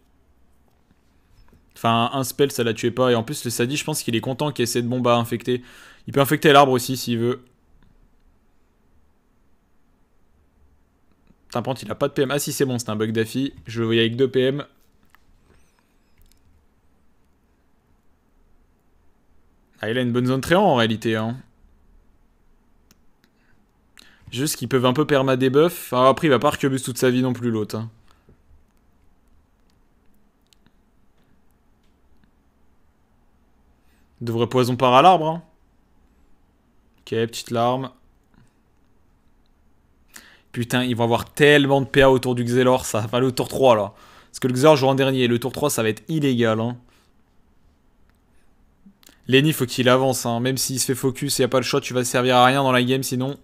Enfin, un spell, ça la tuait pas. Et en plus, le Sadi, je pense qu'il est content qu'il ait cette bombe à infecter. Il peut infecter l'arbre aussi, s'il veut. Putain, il a pas de PM. Ah si, c'est bon, c'est un bug d'affi. Je le voyais avec 2 PM. Ah, il a une bonne zone très en réalité. Hein. Juste qu'ils peuvent un peu perma debuff. Enfin, après, il va pas arquebus toute sa vie non plus, l'autre. Hein. Devrait poison par à l'arbre. Hein. Ok, petite larme. Putain, ils vont avoir tellement de PA autour du Xelor. Ça aller au tour 3 là. Parce que le Xelor joue en dernier. Le tour 3, ça va être illégal. Hein. Lenny, faut qu'il avance. Hein. Même s'il se fait focus, il n'y a pas le shot, tu vas servir à rien dans la game sinon.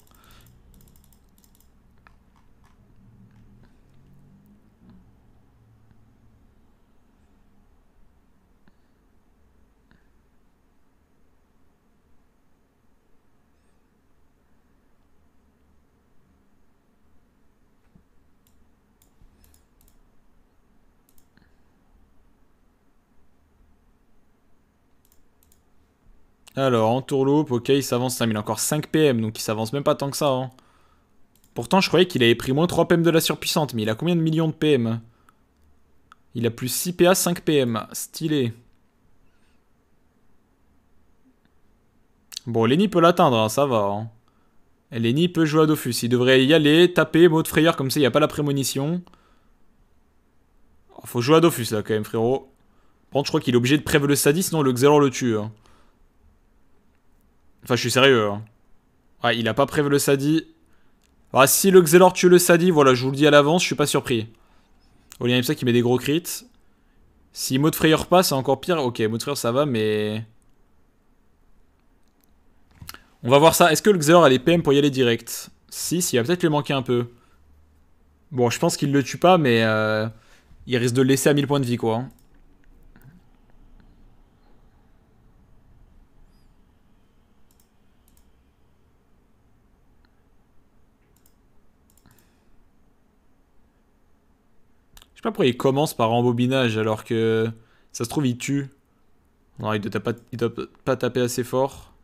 Alors, en tourloupe, ok, il s'avance. mais il a encore 5 PM, donc il s'avance même pas tant que ça. Hein. Pourtant, je croyais qu'il avait pris moins 3 PM de la surpuissante, mais il a combien de millions de PM Il a plus 6 PA, 5 PM. Stylé. Bon, Lenny peut l'atteindre, hein, ça va. Hein. Lenny peut jouer à Dofus. Il devrait y aller, taper, mode frayeur, comme ça il n'y a pas la prémonition. Oh, faut jouer à Dofus là quand même, frérot. Par contre, je crois qu'il est obligé de préve le Sadi, sinon le Xelor le tue. Enfin, je suis sérieux. Hein. Ouais, il a pas prévu le Sadi. Ah, si le Xelor tue le Sadi, voilà, je vous le dis à l'avance, je suis pas surpris. Olien ça qui met des gros crits. Si mode frayeur passe, c'est encore pire. Ok, mode frayeur ça va, mais. On va voir ça. Est-ce que le Xelor a les PM pour y aller direct? Si, si, il va peut-être lui manquer un peu. Bon, je pense qu'il le tue pas, mais euh, il risque de le laisser à 1000 points de vie, quoi. Pas pourquoi il commence par embobinage alors que ça se trouve il tue. Non, il il doit pas taper assez fort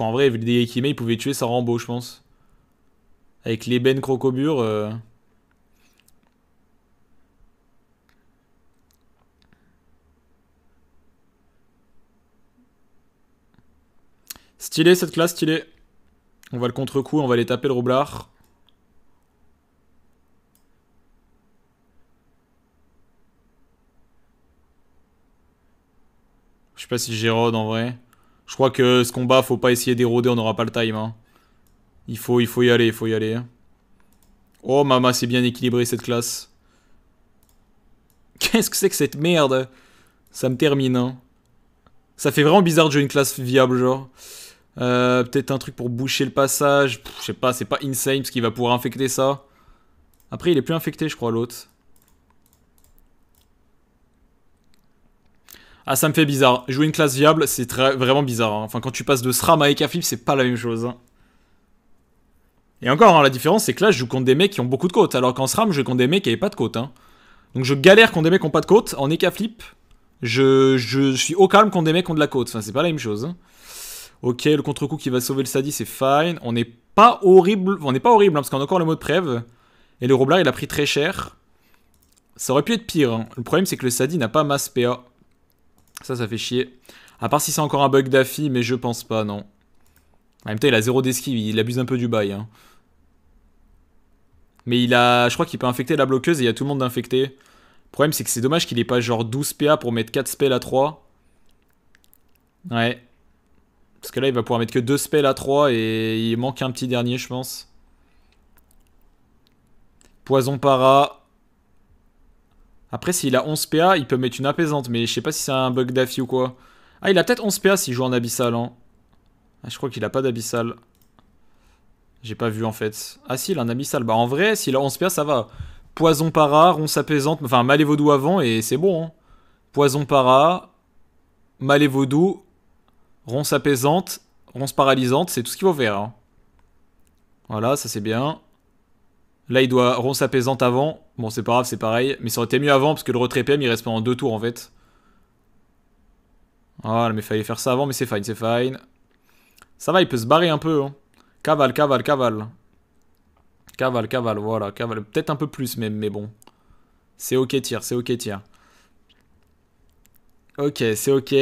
en vrai, vu les dégâts qu'il met, il pouvait tuer sa Rambo, je pense. Avec l'ébène crocobure. Euh... Stylé cette classe, stylé. On va le contre-coup, on va aller taper le roublard. Pas si j'érode en vrai. Je crois que ce combat, faut pas essayer d'éroder, on n'aura pas le time. Hein. Il, faut, il faut y aller, il faut y aller. Hein. Oh, Mama, c'est bien équilibré cette classe. Qu'est-ce que c'est que cette merde? Ça me termine, hein. Ça fait vraiment bizarre de jouer une classe viable, genre. Euh, Peut-être un truc pour boucher le passage. Je sais pas, c'est pas insane parce qu'il va pouvoir infecter ça. Après, il est plus infecté, je crois, l'autre. Ah, ça me fait bizarre. Jouer une classe viable, c'est vraiment bizarre. Hein. Enfin, quand tu passes de SRAM à Ekaflip, c'est pas la même chose. Hein. Et encore, hein, la différence, c'est que là, je joue contre des mecs qui ont beaucoup de côtes. Alors qu'en SRAM, je joue contre des mecs qui n'avaient pas de côtes. Donc je galère contre des mecs qui n'ont pas de côtes. En Ekaflip, je, je, suis au calme contre des mecs qui ont de la côte. Enfin, c'est pas la même chose. Ok, le contre-coup qui va sauver le Sadi, c'est fine. On n'est pas horrible. On n'est pas horrible, parce qu'on a encore le mode prève. Et le Roblar, il a pris très cher. Ça aurait pu être pire. Le problème, c'est que le Sadi n'a pas masse PA. Ça, ça fait chier. À part si c'est encore un bug d'affi, mais je pense pas, non. En même temps, il a zéro d'esquive, il abuse un peu du bail. Hein. Mais il a... Je crois qu'il peut infecter la bloqueuse et il y a tout le monde d'infecter. Le problème, c'est que c'est dommage qu'il ait pas genre 12 PA pour mettre 4 spells à 3. Ouais. Parce que là, il va pouvoir mettre que 2 spells à 3 et il manque un petit dernier, je pense. Poison para. Après, s'il a 11 PA, il peut mettre une apaisante, mais je sais pas si c'est un bug d'affi ou quoi. Ah, il a peut-être 11 PA s'il joue en abyssal. Hein. Ah, je crois qu'il a pas d'abyssal. J'ai pas vu en fait. Ah si, il a un abyssal. Bah en vrai, s'il a 11 PA, ça va. Poison para, ronce apaisante, enfin malévaudou avant et c'est bon. Hein. Poison para, malévaudou, ronce apaisante, ronce paralysante, c'est tout ce qu'il faut faire. Hein. Voilà, ça c'est bien. Là, il doit ronce apaisante avant. Bon, c'est pas grave, c'est pareil. Mais ça aurait été mieux avant, parce que le retrait PM, il reste pendant deux tours, en fait. Voilà, mais fallait faire ça avant, mais c'est fine, c'est fine. Ça va, il peut se barrer un peu. Hein. Cavale, cavale, cavale. Cavale, cavale, voilà. Cavale. Peut-être un peu plus, même, mais bon. C'est ok, tir, c'est ok, tir. Ok, c'est ok.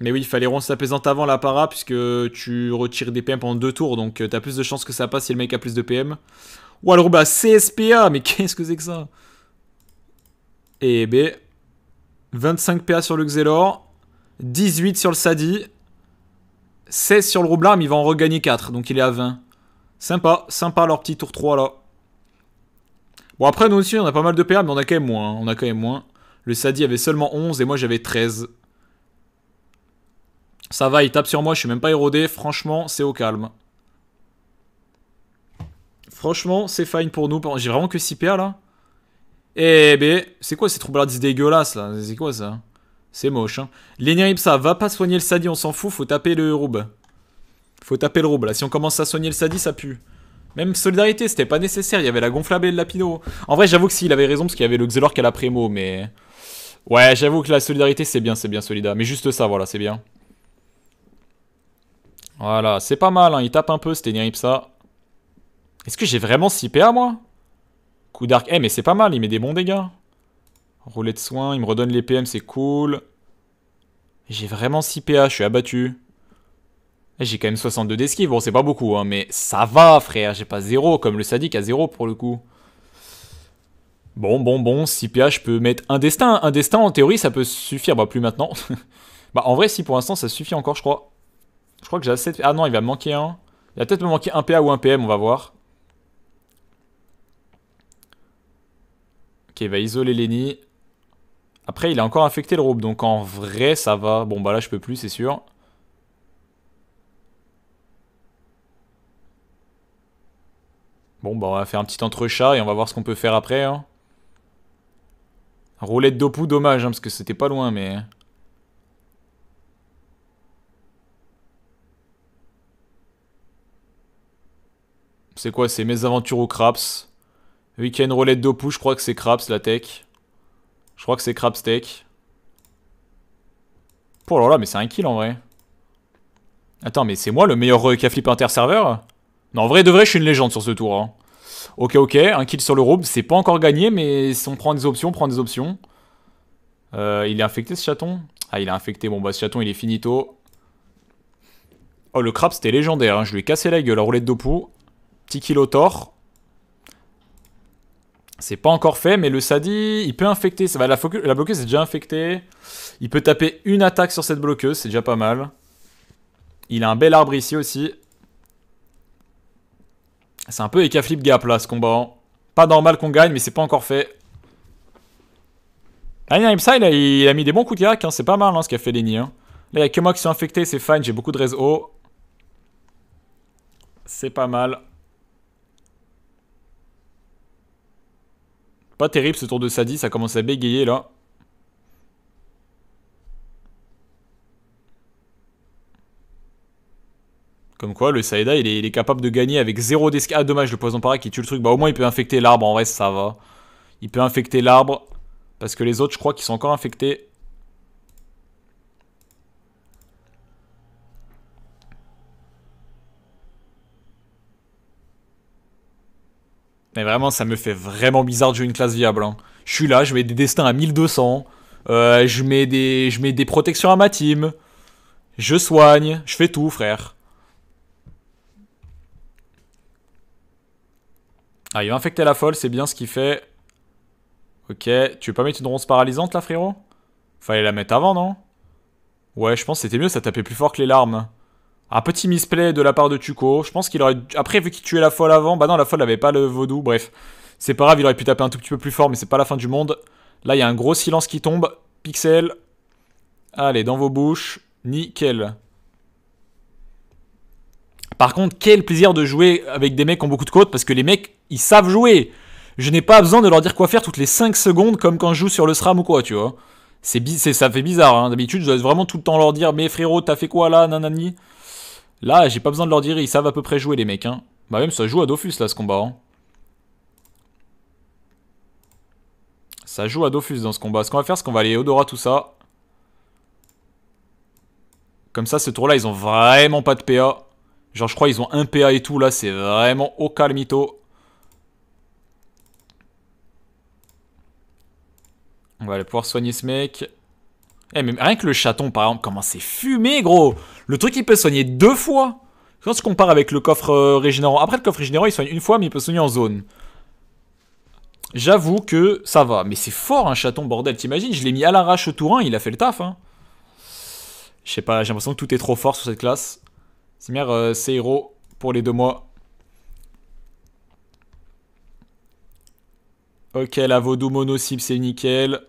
Mais oui, il fallait ronce apaisante avant la para, puisque tu retires des PM pendant deux tours, donc euh, t'as plus de chances que ça passe si le mec a plus de PM. Ou alors bah CSPA, mais (laughs) qu'est-ce que c'est que ça? Et B. 25 PA sur le Xelor, 18 sur le Sadi, 16 sur le Roublard, mais il va en regagner 4, donc il est à 20. Sympa, sympa leur petit tour 3 là. Bon après nous aussi on a pas mal de PA, mais on a quand même moins, hein. on a quand même moins. Le Sadi avait seulement 11 et moi j'avais 13. Ça va, il tape sur moi, je suis même pas érodé. Franchement, c'est au calme. Franchement, c'est fine pour nous. J'ai vraiment que 6 PA là. Eh ben, c'est quoi ces troublards dégueulasses là? C'est quoi ça? C'est moche. Hein. ça va pas soigner le Sadi, on s'en fout. Faut taper le Roub. Faut taper le Roub là. Si on commence à soigner le Sadi, ça pue. Même solidarité, c'était pas nécessaire. Il y avait la gonflable et le lapino. En vrai, j'avoue que s'il avait raison, parce qu'il y avait le Xelor qui a la prémo, mais. Ouais, j'avoue que la solidarité, c'est bien, c'est bien, Solida. Mais juste ça, voilà, c'est bien. Voilà, c'est pas mal, hein. il tape un peu, c'était ça. Est-ce que j'ai vraiment 6 PA, moi? Coup d'arc, eh, mais c'est pas mal, il met des bons dégâts. Roulet de soin, il me redonne les PM, c'est cool. J'ai vraiment 6 PA, je suis abattu. Eh, j'ai quand même 62 d'esquive. Bon, c'est pas beaucoup, hein, mais ça va, frère. J'ai pas 0, comme le sadique à 0 pour le coup. Bon, bon, bon. 6 PA, je peux mettre un destin. Un destin, en théorie, ça peut suffire. Bah, plus maintenant. (laughs) bah, en vrai, si pour l'instant, ça suffit encore, je crois. Je crois que j'ai assez de... Ah non, il va me manquer un. Il va peut-être me manquer un PA ou un PM, on va voir. Ok, il va isoler Lenny. Après, il a encore infecté le robe, donc en vrai, ça va. Bon, bah là, je peux plus, c'est sûr. Bon, bah on va faire un petit entrechat et on va voir ce qu'on peut faire après. Hein. Roulette d'Opou, dommage, hein, parce que c'était pas loin, mais... C'est quoi C'est mes aventures au Craps? Week-end roulette d'Opou, je crois que c'est Craps, la tech. Je crois que c'est Craps tech. Oh là mais c'est un kill en vrai. Attends, mais c'est moi le meilleur flip inter-serveur? Non, en vrai de vrai, je suis une légende sur ce tour. Hein. Ok, ok, un kill sur le robe, c'est pas encore gagné, mais on prend des options, on prend des options. Euh, il est infecté ce chaton? Ah, il est infecté, bon bah ce chaton il est finito. Oh, le crabe c'était légendaire, hein. je lui ai cassé la gueule, la roulette d'Opou. Petit. C'est pas encore fait, mais le Sadi, il peut infecter. Ça va, la, bloqueuse est déjà infectée. Il peut taper une attaque sur cette bloqueuse, c'est déjà pas mal. Il a un bel arbre ici aussi. C'est un peu Eka Flip Gap là ce combat. Pas normal qu'on gagne, mais c'est pas encore fait. Ah, il, a, il a mis des bons coups de yak, hein. c'est pas mal hein, ce qu'a fait Lenny. Hein. Là, il a que moi qui suis infecté, c'est fine, j'ai beaucoup de réseau. C'est pas mal. Pas terrible ce tour de Sadi, ça commence à bégayer là. Comme quoi, le Saïda, il est, capable de gagner avec zéro d'esquive. Ah, dommage, le poison pareil qui tue le truc. Bah, au moins, il peut infecter l'arbre. En vrai, ça va. Il peut infecter l'arbre. Parce que les autres, je crois qu'ils sont encore infectés. Mais vraiment, ça me fait vraiment bizarre de jouer une classe viable. Hein. Je suis là, je mets des destins à 1200. Euh, je, mets des, je mets des protections à ma team. Je soigne. Je fais tout, frère. Ah, il va infecter la folle, c'est bien ce qu'il fait. Ok, tu veux pas mettre une ronce paralysante là, frérot? Fallait la mettre avant, non? Ouais, je pense que c'était mieux, ça tapait plus fort que les larmes. Un petit misplay de la part de Tuco. Je pense qu'il aurait... Après, vu qu'il tuait la folle avant, bah non, la folle avait pas le vaudou, bref. C'est pas grave, il aurait pu taper un tout petit peu plus fort, mais c'est pas la fin du monde. Là, il y a un gros silence qui tombe. Pixel. Allez, dans vos bouches. Nickel. Par contre, quel plaisir de jouer avec des mecs qui ont beaucoup de côtes, parce que les mecs, ils savent jouer. Je n'ai pas besoin de leur dire quoi faire toutes les 5 secondes, comme quand je joue sur le SRAM ou quoi, tu vois. C'est ça fait bizarre, hein. d'habitude, je dois vraiment tout le temps leur dire, mais frérot, t'as fait quoi là, nanani Là, j'ai pas besoin de leur dire, ils savent à peu près jouer, les mecs, hein. Bah même, ça joue à Dofus, là, ce combat, hein. Ça joue à Dofus dans ce combat. Ce qu'on va faire, c'est qu'on va aller Odora, tout ça. Comme ça, ce tour-là, ils ont vraiment pas de PA. Genre, je crois ils ont un PA et tout, là, c'est vraiment au calmito. On va aller pouvoir soigner ce mec. Eh, mais rien que le chaton, par exemple, comment c'est fumé, gros Le truc, il peut soigner deux fois Quand je compare avec le coffre euh, régénérant. Après, le coffre régénérant, il soigne une fois, mais il peut soigner en zone. J'avoue que ça va. Mais c'est fort, un chaton, bordel. T'imagines, je l'ai mis à l'arrache au tour 1, il a fait le taf, hein. Je sais pas, j'ai l'impression que tout est trop fort sur cette classe. Simir, euh, c'est héros pour les deux mois. Ok, la vaudou mono c'est nickel.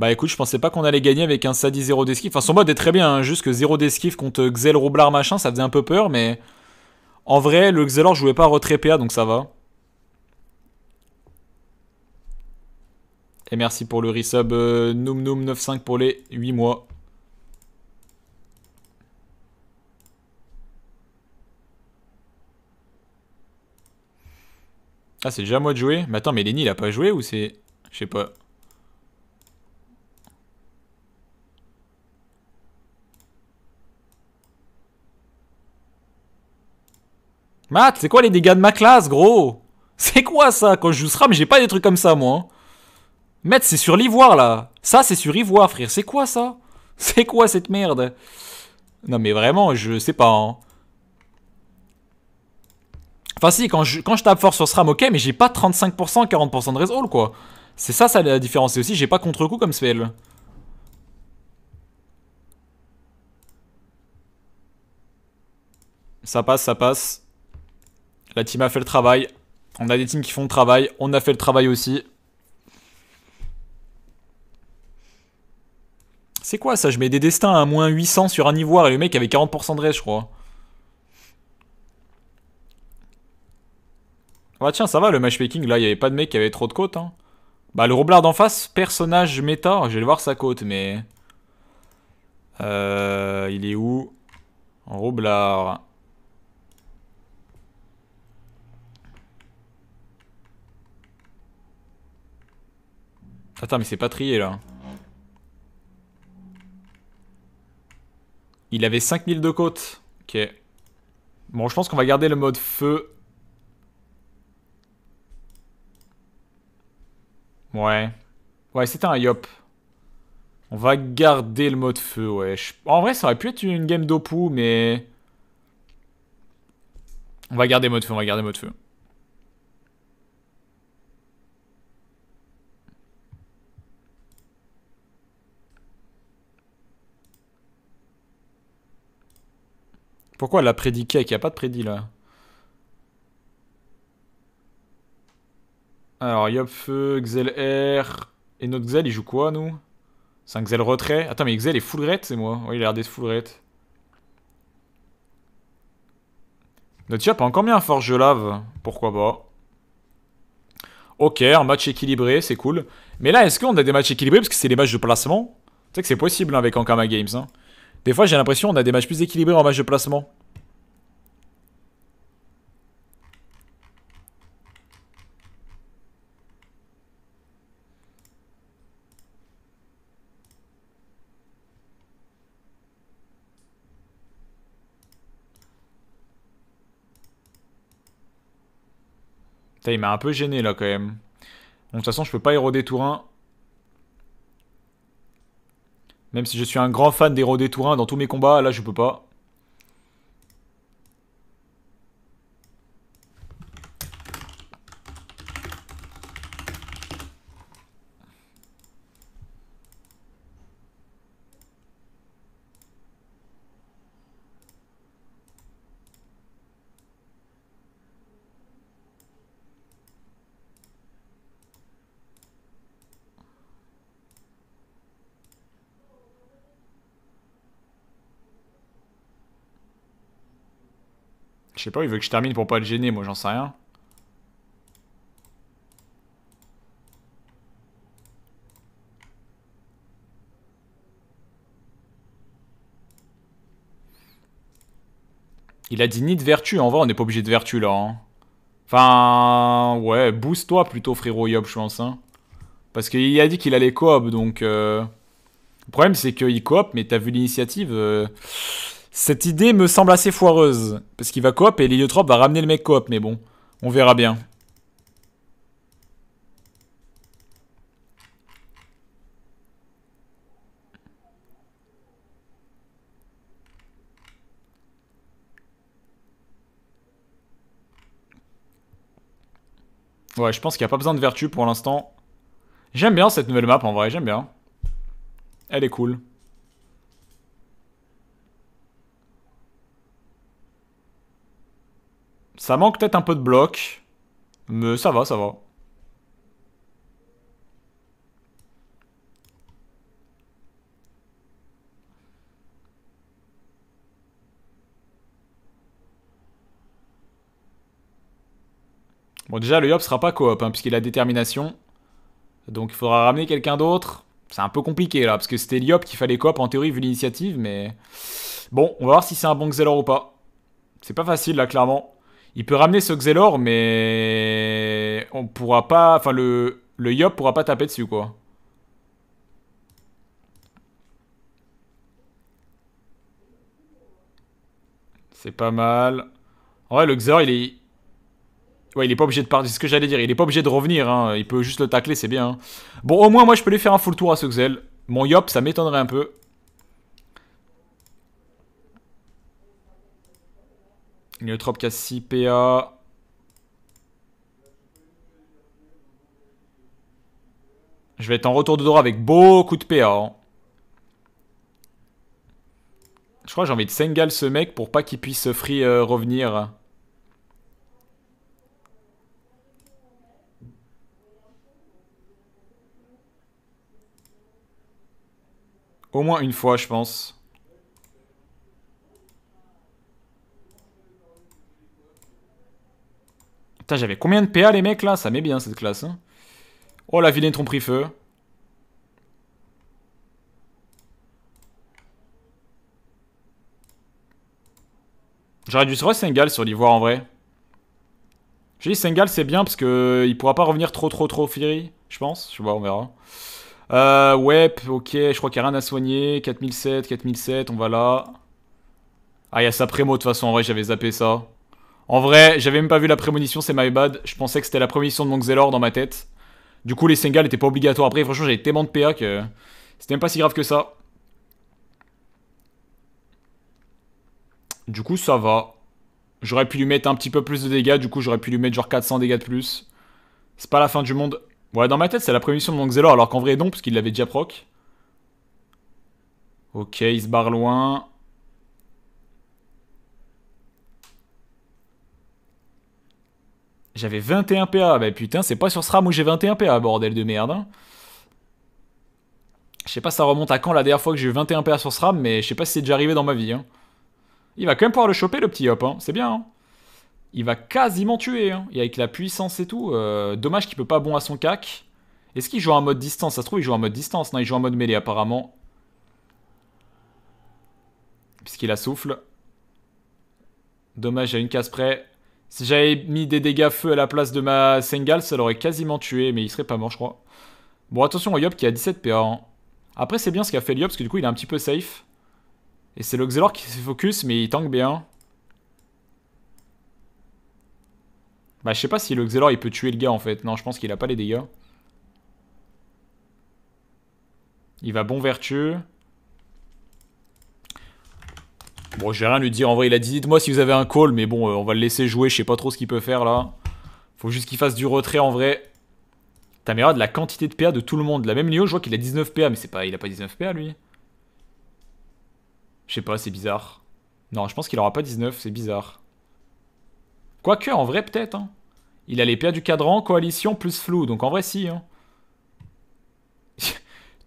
Bah écoute, je pensais pas qu'on allait gagner avec un Sadi 0 d'esquive. Enfin, son mode est très bien, hein, juste que 0 d'esquive contre Xel Roublard machin, ça faisait un peu peur, mais... En vrai, le Xelor jouait pas retrait PA, donc ça va. Et merci pour le resub euh, Noom Noom 95 pour les 8 mois. Ah, c'est déjà à moi de jouer Mais attends, mais Lenny, il a pas joué ou c'est... Je sais pas. Matt, c'est quoi les dégâts de ma classe, gros? C'est quoi ça Quand je joue SRAM, j'ai pas des trucs comme ça, moi. Hein. Matt, c'est sur l'ivoire, là. Ça, c'est sur ivoire, frère. C'est quoi, ça? (laughs) C'est quoi, cette merde? Non, mais vraiment, je sais pas. Hein. Enfin si, quand je, tape fort sur SRAM, ok, mais j'ai pas 35%, 40% de resolve, quoi. C'est ça, ça la différence. Et aussi, j'ai pas contre-coup comme spell. Ça passe, ça passe. La team a fait le travail. On a des teams qui font le travail. On a fait le travail aussi. C'est quoi ça? Je mets des destins à moins 800 sur un ivoire et le mec avait 40% de reste, je crois. Ah tiens, ça va le matchmaking. Là, il n'y avait pas de mec qui avait trop de côtes. Hein. Bah, le Roblard d'en face, personnage méta. Je vais le voir sa côte, mais. Euh, il est où? Roblard. Attends, mais c'est pas trié là. Il avait 5000 de côte. Ok. Bon, je pense qu'on va garder le mode feu. Ouais. Ouais, c'était un yop. On va garder le mode feu, ouais. En vrai, ça aurait pu être une game d'Opu, mais... On va garder mode feu, on va garder mode feu. Pourquoi elle a prédit cake Il n'y a pas de prédit là. Alors, Yopfeu, Xel R. Et notre Xel, il joue quoi, nous? C'est un Xel retrait. Attends, mais Xel est full red, c'est moi. Oui, il a l'air d'être full red. Notre Yop a encore bien un forge lave. Pourquoi pas? Ok, un match équilibré, c'est cool. Mais là, est-ce qu'on a des matchs équilibrés? Parce que c'est des matchs de placement. Tu sais que c'est possible hein, avec Ankama Games. Hein. Des fois, j'ai l'impression qu'on a des matchs plus équilibrés en match de placement. il m'a un peu gêné là quand même. de toute façon, je peux pas éroder Tourin. Même si je suis un grand fan d'éroder Tourin dans tous mes combats, là je peux pas. Je sais pas, il veut que je termine pour pas le gêner, moi j'en sais rien. Il a dit ni de vertu, en vrai on n'est pas obligé de vertu là. Hein. Enfin, ouais, boost-toi plutôt frérot Yob je pense. Hein. Parce qu'il a dit qu'il allait coop, donc... Euh, le problème c'est qu'il coop, mais t'as vu l'initiative... Euh, cette idée me semble assez foireuse. Parce qu'il va coop et l'héliotrope va ramener le mec coop. Mais bon, on verra bien. Ouais, je pense qu'il n'y a pas besoin de vertu pour l'instant. J'aime bien cette nouvelle map en vrai, j'aime bien. Elle est cool. Ça manque peut-être un peu de bloc. Mais ça va, ça va. Bon déjà le Yop sera pas coop hein, puisqu'il a détermination. Donc il faudra ramener quelqu'un d'autre. C'est un peu compliqué là parce que c'était Yop qu'il fallait coop en théorie vu l'initiative mais... Bon on va voir si c'est un bon Xelor ou pas. C'est pas facile là clairement. Il peut ramener ce Xelor, mais on pourra pas. Enfin, le, le Yop pourra pas taper dessus, quoi. C'est pas mal. En vrai, le Xelor, il est. Ouais, il est pas obligé de partir. C'est ce que j'allais dire. Il est pas obligé de revenir. Hein. Il peut juste le tacler, c'est bien. Hein. Bon, au moins, moi, je peux lui faire un full tour à ce Xel. Mon Yop, ça m'étonnerait un peu. Milieu de qui a PA. Je vais être en retour de droit avec beaucoup de PA. Hein. Je crois que j'ai envie de Sengal ce mec pour pas qu'il puisse free euh, revenir. Au moins une fois, je pense. Putain, j'avais combien de PA les mecs là? Ça met bien cette classe. Hein. oh la vilaine tromperie feu. J'aurais dû se Sengal sur l'ivoire en vrai. J'ai dit Sengal c'est bien parce que il pourra pas revenir trop trop trop Fury, je pense. Je sais pas, on verra. Euh, ouais, ok, je crois qu'il n'y a rien à soigner. 4007, 4007, on va là. Ah, il y a sa prémo de toute façon, en vrai, j'avais zappé ça. En vrai, j'avais même pas vu la prémonition, c'est my bad. Je pensais que c'était la prémonition de Monkzelor dans ma tête. Du coup, les Sengal n'étaient pas obligatoires. Après, franchement, j'avais tellement de PA que c'était même pas si grave que ça. Du coup, ça va. J'aurais pu lui mettre un petit peu plus de dégâts. Du coup, j'aurais pu lui mettre genre 400 dégâts de plus. C'est pas la fin du monde. Ouais, dans ma tête, c'est la prémission de Monkzelor, alors qu'en vrai, non, parce qu'il l'avait déjà proc. Ok, il se barre loin. J'avais 21 PA. Bah putain, c'est pas sur SRAM où j'ai 21 PA, bordel de merde. Hein. Je sais pas ça remonte à quand la dernière fois que j'ai eu 21 PA sur SRAM, mais je sais pas si c'est déjà arrivé dans ma vie. Hein. Il va quand même pouvoir le choper, le petit hop. Hein. C'est bien. Il va quasiment tuer. Et avec la puissance et tout. Euh, dommage qu'il peut pas bon à son cac. Est-ce qu'il joue en mode distance? Ça se trouve, il joue en mode distance. Non, il joue en mode mêlée, apparemment. Puisqu'il a souffle. Dommage, à une case près. Si j'avais mis des dégâts feu à la place de ma Sengal, ça l'aurait quasiment tué. Mais il serait pas mort, je crois. Bon, attention au Yop qui a 17 PA. Après, c'est bien ce qu'a fait Yop, parce que du coup, il est un petit peu safe. Et c'est l'Oxelor qui se focus, mais il tank bien. Bah, je sais pas si le Xelor il peut tuer le gars en fait. Non, je pense qu'il a pas les dégâts. Il va bon vertueux. Bon, je vais rien lui dire. En vrai, il a dit dites-moi si vous avez un call, mais bon, euh, on va le laisser jouer. Je sais pas trop ce qu'il peut faire là. Faut juste qu'il fasse du retrait en vrai. T'as de la quantité de PA de tout le monde. La même Nio, je vois qu'il a 19 PA, mais c'est pas, il a pas 19 PA lui. Je sais pas, c'est bizarre. Non, je pense qu'il aura pas 19, c'est bizarre. Quoique, en vrai, peut-être. Hein. Il a les PA du cadran, coalition plus flou. Donc en vrai, si. Hein. (laughs)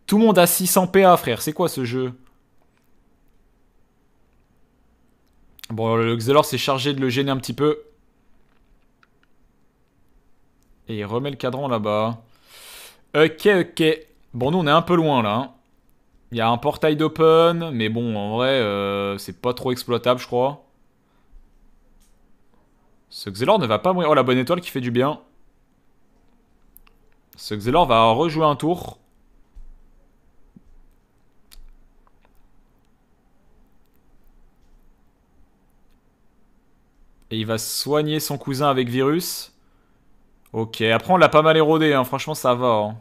Tout le monde a 600 PA, frère. C'est quoi ce jeu? Bon, le Xelor s'est chargé de le gêner un petit peu. Et il remet le cadran là-bas. Ok, ok. Bon, nous, on est un peu loin, là. Hein. Il y a un portail d'open, mais bon, en vrai, euh, c'est pas trop exploitable, je crois. Ce Xelor ne va pas mourir. Oh, la bonne étoile qui fait du bien. Ce Xelor va rejouer un tour. Et il va soigner son cousin avec virus. Ok, après on l'a pas mal érodé, hein. franchement ça va. Hein.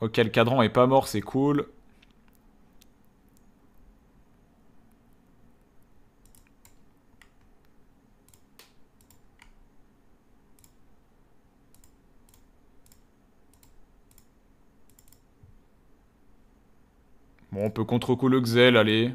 Ok, le cadran est pas mort, c'est cool. Bon, on peut contre-coup le Xel, allez.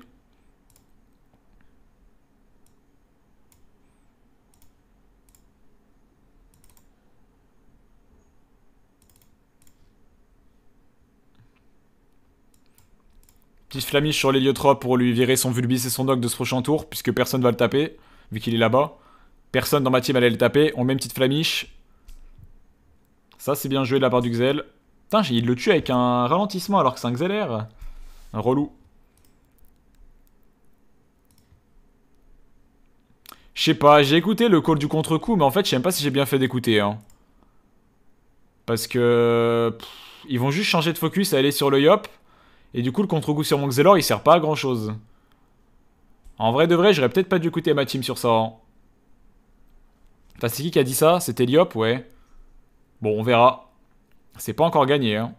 Petite flamiche sur l'héliotrope pour lui virer son Vulbis et son Dog de ce prochain tour, puisque personne va le taper, vu qu'il est là-bas. Personne dans ma team allait le taper. On met une petite flamiche. Ça, c'est bien joué de la part du Xel. Putain, il le tue avec un ralentissement alors que c'est un XLR. Un relou. Je sais pas, j'ai écouté le call du contre-coup, mais en fait, je sais même pas si j'ai bien fait d'écouter. Hein. Parce que... ils vont juste changer de focus et aller sur le Yop. Et du coup, le contre-coup sur mon Xelor, il sert pas à grand chose. En vrai de vrai, j'aurais peut-être pas dû écouter ma team sur ça. Enfin, c'est qui qui a dit ça C'était Liop, ouais. Bon, on verra. C'est pas encore gagné, hein.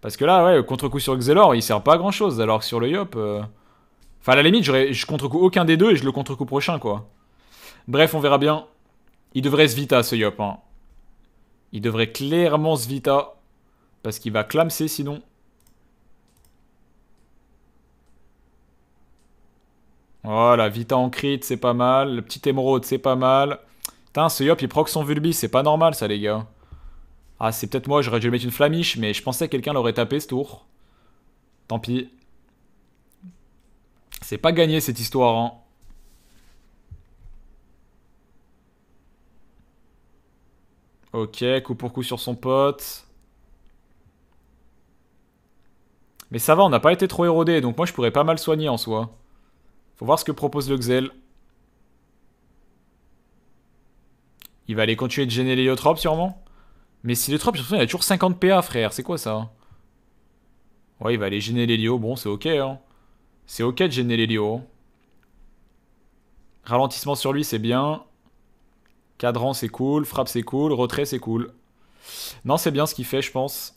Parce que là, ouais, contre-coup sur Xelor, il sert pas à grand chose. Alors que sur le Yop. Euh, enfin, à la limite, je contre-coup aucun des deux et je le contre-coup prochain, quoi. Bref, on verra bien. Il devrait se vita ce Yop. Hein. Il devrait clairement se vita. Parce qu'il va clamser sinon. Voilà, Vita en crit, c'est pas mal. Le petit émeraude, c'est pas mal. Putain, ce Yop, il proc son Vulbi, c'est pas normal ça, les gars. Ah, c'est peut-être moi, j'aurais dû mettre une flamiche, mais je pensais que quelqu'un l'aurait tapé ce tour. Tant pis. C'est pas gagné cette histoire, hein. Ok, coup pour coup sur son pote. Mais ça va, on n'a pas été trop érodé, donc moi je pourrais pas mal soigner en soi. Faut voir ce que propose le Xel. Il va aller continuer de gêner l'héliotrope sûrement. Mais si l'héliotrope, il a toujours 50 PA frère, c'est quoi ça? Ouais, il va aller gêner l'hélio, bon c'est ok hein. C'est ok de gêner l'hélio. Ralentissement sur lui c'est bien. Cadran c'est cool, frappe c'est cool, retrait c'est cool. Non c'est bien ce qu'il fait je pense.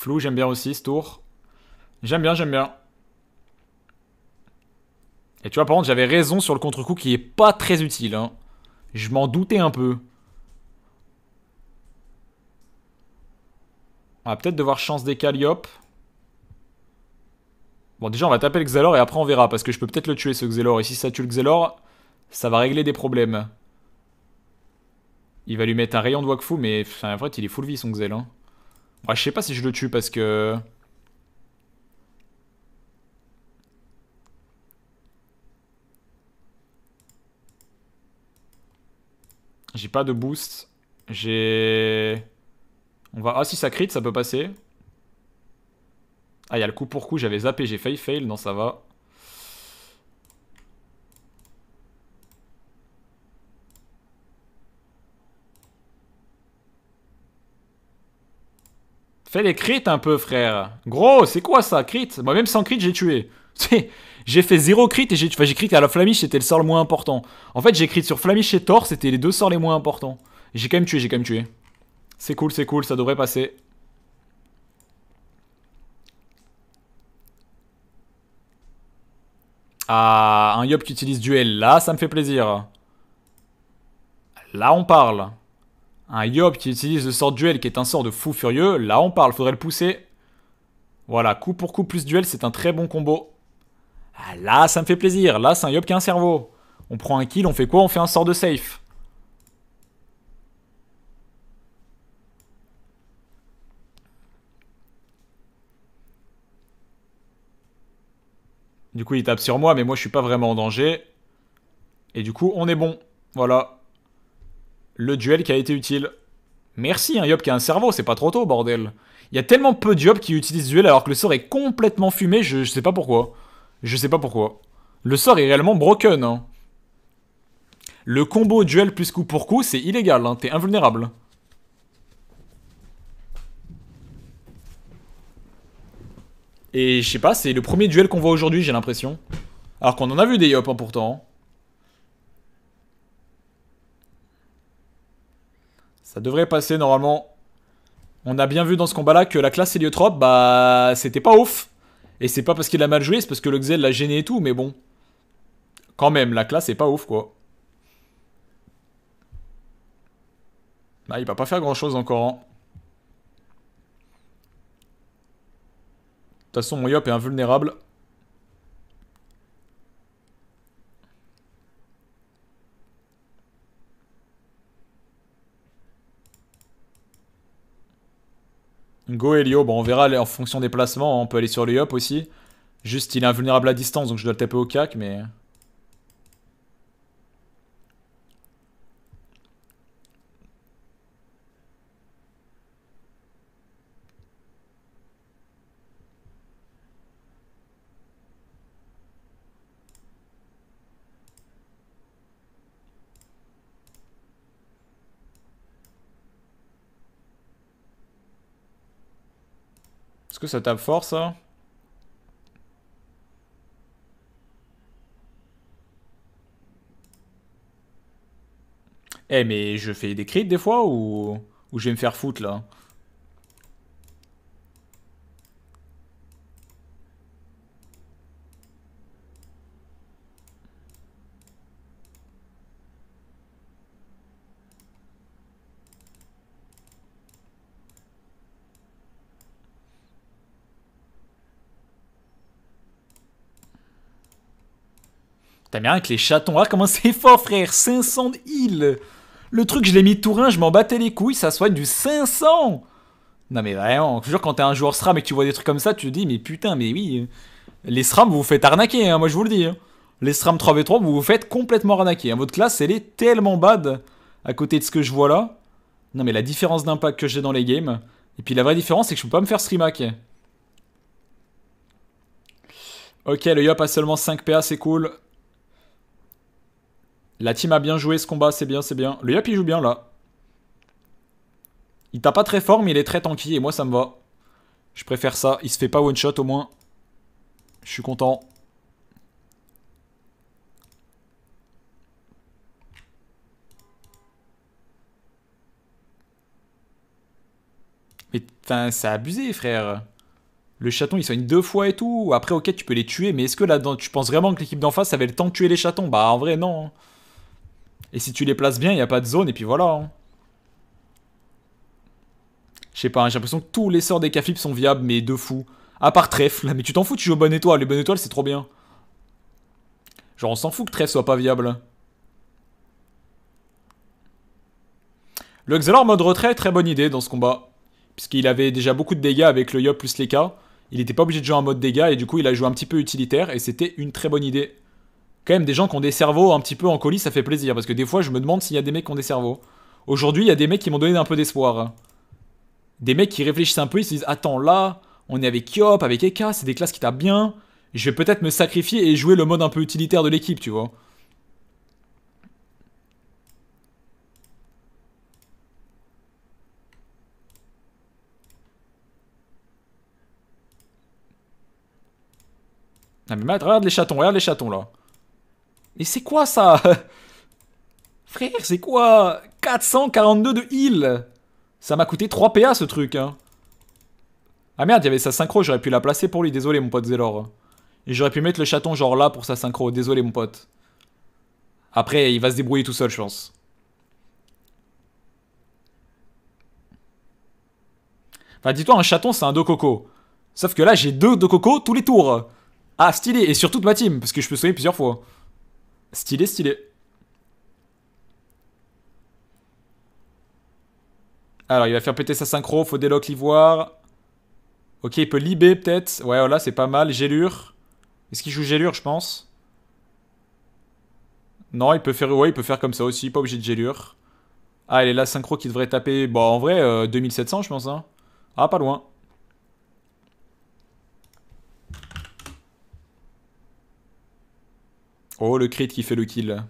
Flou j'aime bien aussi ce tour. J'aime bien, j'aime bien. Et tu vois, par contre, j'avais raison sur le contre-coup qui est pas très utile. Hein. Je m'en doutais un peu. On va peut-être devoir chance des Calliope. Bon, déjà, on va taper le Xelor et après on verra. Parce que je peux peut-être le tuer, ce Xelor. Et si ça tue le Xelor, ça va régler des problèmes. Il va lui mettre un rayon de Wakfu, mais en vrai, il est full vie, son Xel. Hein. Je sais pas si je le tue parce que... J'ai pas de boost. J'ai... On va... Ah si ça crit, ça peut passer. Ah, il y a le coup pour coup, j'avais zappé, j'ai failli fail, non ça va. Fais des crits un peu, frère. Gros, c'est quoi ça, crit Moi, même sans crit, j'ai tué. (laughs) J'ai fait 0 crit et j'ai enfin, crit à la Flamiche, c'était le sort le moins important. En fait, j'ai crit sur Flamiche et Thor, c'était les deux sorts les moins importants. J'ai quand même tué, j'ai quand même tué. C'est cool, c'est cool, ça devrait passer. Ah, un Yop qui utilise duel, là, ça me fait plaisir. Là, on parle. Un Yop qui utilise le sort duel, qui est un sort de fou furieux, là, on parle, faudrait le pousser. Voilà, coup pour coup plus duel, c'est un très bon combo. Ah, là, ça me fait plaisir. Là, c'est un Yop qui a un cerveau. On prend un kill, on fait quoi? On fait un sort de safe. Du coup, il tape sur moi, mais moi, je suis pas vraiment en danger. Et du coup, on est bon. Voilà. Le duel qui a été utile. Merci, un Yop qui a un cerveau, c'est pas trop tôt, bordel. Il y a tellement peu de Yop qui utilisent duel alors que le sort est complètement fumé, je, sais pas pourquoi. Je sais pas pourquoi. Le sort est réellement broken. Hein. Le combo duel plus coup pour coup, c'est illégal. Hein. T'es invulnérable. Et je sais pas, c'est le premier duel qu'on voit aujourd'hui, j'ai l'impression. Alors qu'on en a vu des Yop hein, pourtant. Ça devrait passer normalement. On a bien vu dans ce combat-là que la classe Héliotrope, bah, c'était pas ouf. Et c'est pas parce qu'il a mal joué, c'est parce que le Xel l'a gêné et tout, mais bon. Quand même, la classe est pas ouf, quoi. Bah, il va pas faire grand-chose encore. Hein. De toute façon, mon Yop est invulnérable. Go Helio, bon on verra en fonction des placements, on peut aller sur le Yop aussi. Juste il est invulnérable à distance donc je dois le taper au cac mais... Est-ce que ça tape fort ça Eh mais je fais des crits des fois ou... ou je vais me faire foutre là? T'as bien avec les chatons. Ah, comment c'est fort, frère 500 de heal Le truc, je l'ai mis tout je m'en battais les couilles, ça soigne du 500 Non mais vraiment, toujours quand t'es un joueur SRAM et que tu vois des trucs comme ça, tu te dis, mais putain, mais oui. Les SRAM, vous vous faites arnaquer, hein, moi je vous le dis. Hein. Les SRAM 3v3, vous vous faites complètement arnaquer. Hein. Votre classe, elle est tellement bad à côté de ce que je vois là. Non mais la différence d'impact que j'ai dans les games. Et puis la vraie différence, c'est que je peux pas me faire streamac. Ok, le Yop a seulement 5 PA, c'est cool. La team a bien joué ce combat, c'est bien, c'est bien. Le Yop, il joue bien, là. Il tape pas très fort, mais il est très tanky, et moi, ça me va. Je préfère ça. Il se fait pas one-shot, au moins. Je suis content. Mais c'est abusé, frère. Le chaton, il soigne deux fois et tout. Après, ok, tu peux les tuer, mais est-ce que là, tu penses vraiment que l'équipe d'en face avait le temps de tuer les chatons? Bah, en vrai, non. Et si tu les places bien, il n'y a pas de zone, et puis voilà. Hein. Je sais pas, hein, j'ai l'impression que tous les sorts des cafibs sont viables, mais de fou. À part trèfle, mais tu t'en fous, tu joues bonne étoile. Les bonnes étoiles, c'est trop bien. Genre, on s'en fout que trèfle soit pas viable. Le Xelor mode retrait, très bonne idée dans ce combat. Puisqu'il avait déjà beaucoup de dégâts avec le Yop plus les K. Il n'était pas obligé de jouer en mode dégâts et du coup il a joué un petit peu utilitaire et c'était une très bonne idée. Quand même des gens qui ont des cerveaux un petit peu en colis ça fait plaisir parce que des fois je me demande s'il y a des mecs qui ont des cerveaux. Aujourd'hui il y a des mecs qui m'ont donné un peu d'espoir. Des mecs qui réfléchissent un peu, ils se disent attends là on est avec Yop, avec Eka, c'est des classes qui tapent bien. Je vais peut-être me sacrifier et jouer le mode un peu utilitaire de l'équipe tu vois. Non mais regarde les chatons, regarde les chatons là. Mais c'est quoi ça? (laughs) Frère, c'est quoi? 442 de heal Ça m'a coûté 3 PA ce truc. Hein. Ah merde, il y avait sa synchro, j'aurais pu la placer pour lui, désolé mon pote Zélor. Et j'aurais pu mettre le chaton genre là pour sa synchro, désolé mon pote. Après, il va se débrouiller tout seul, je pense. Enfin, dis-toi, un chaton, c'est un dos coco. Sauf que là, j'ai deux dos coco tous les tours. Ah, stylé. Et sur toute ma team, parce que je peux soigner plusieurs fois. Stylé, stylé. Alors, il va faire péter sa synchro. Faut délock l'ivoire. Ok, il peut libé peut-être. Ouais, voilà, c'est pas mal. Gélure. Est-ce qu'il joue gélure, je pense? Non, il peut faire... Ouais, il peut faire comme ça aussi. Pas obligé de gélure. Ah, elle est là, synchro qui devrait taper... Bon, en vrai, 2700, euh, je pense. Hein. Ah, pas loin. Oh, le crit qui fait le kill.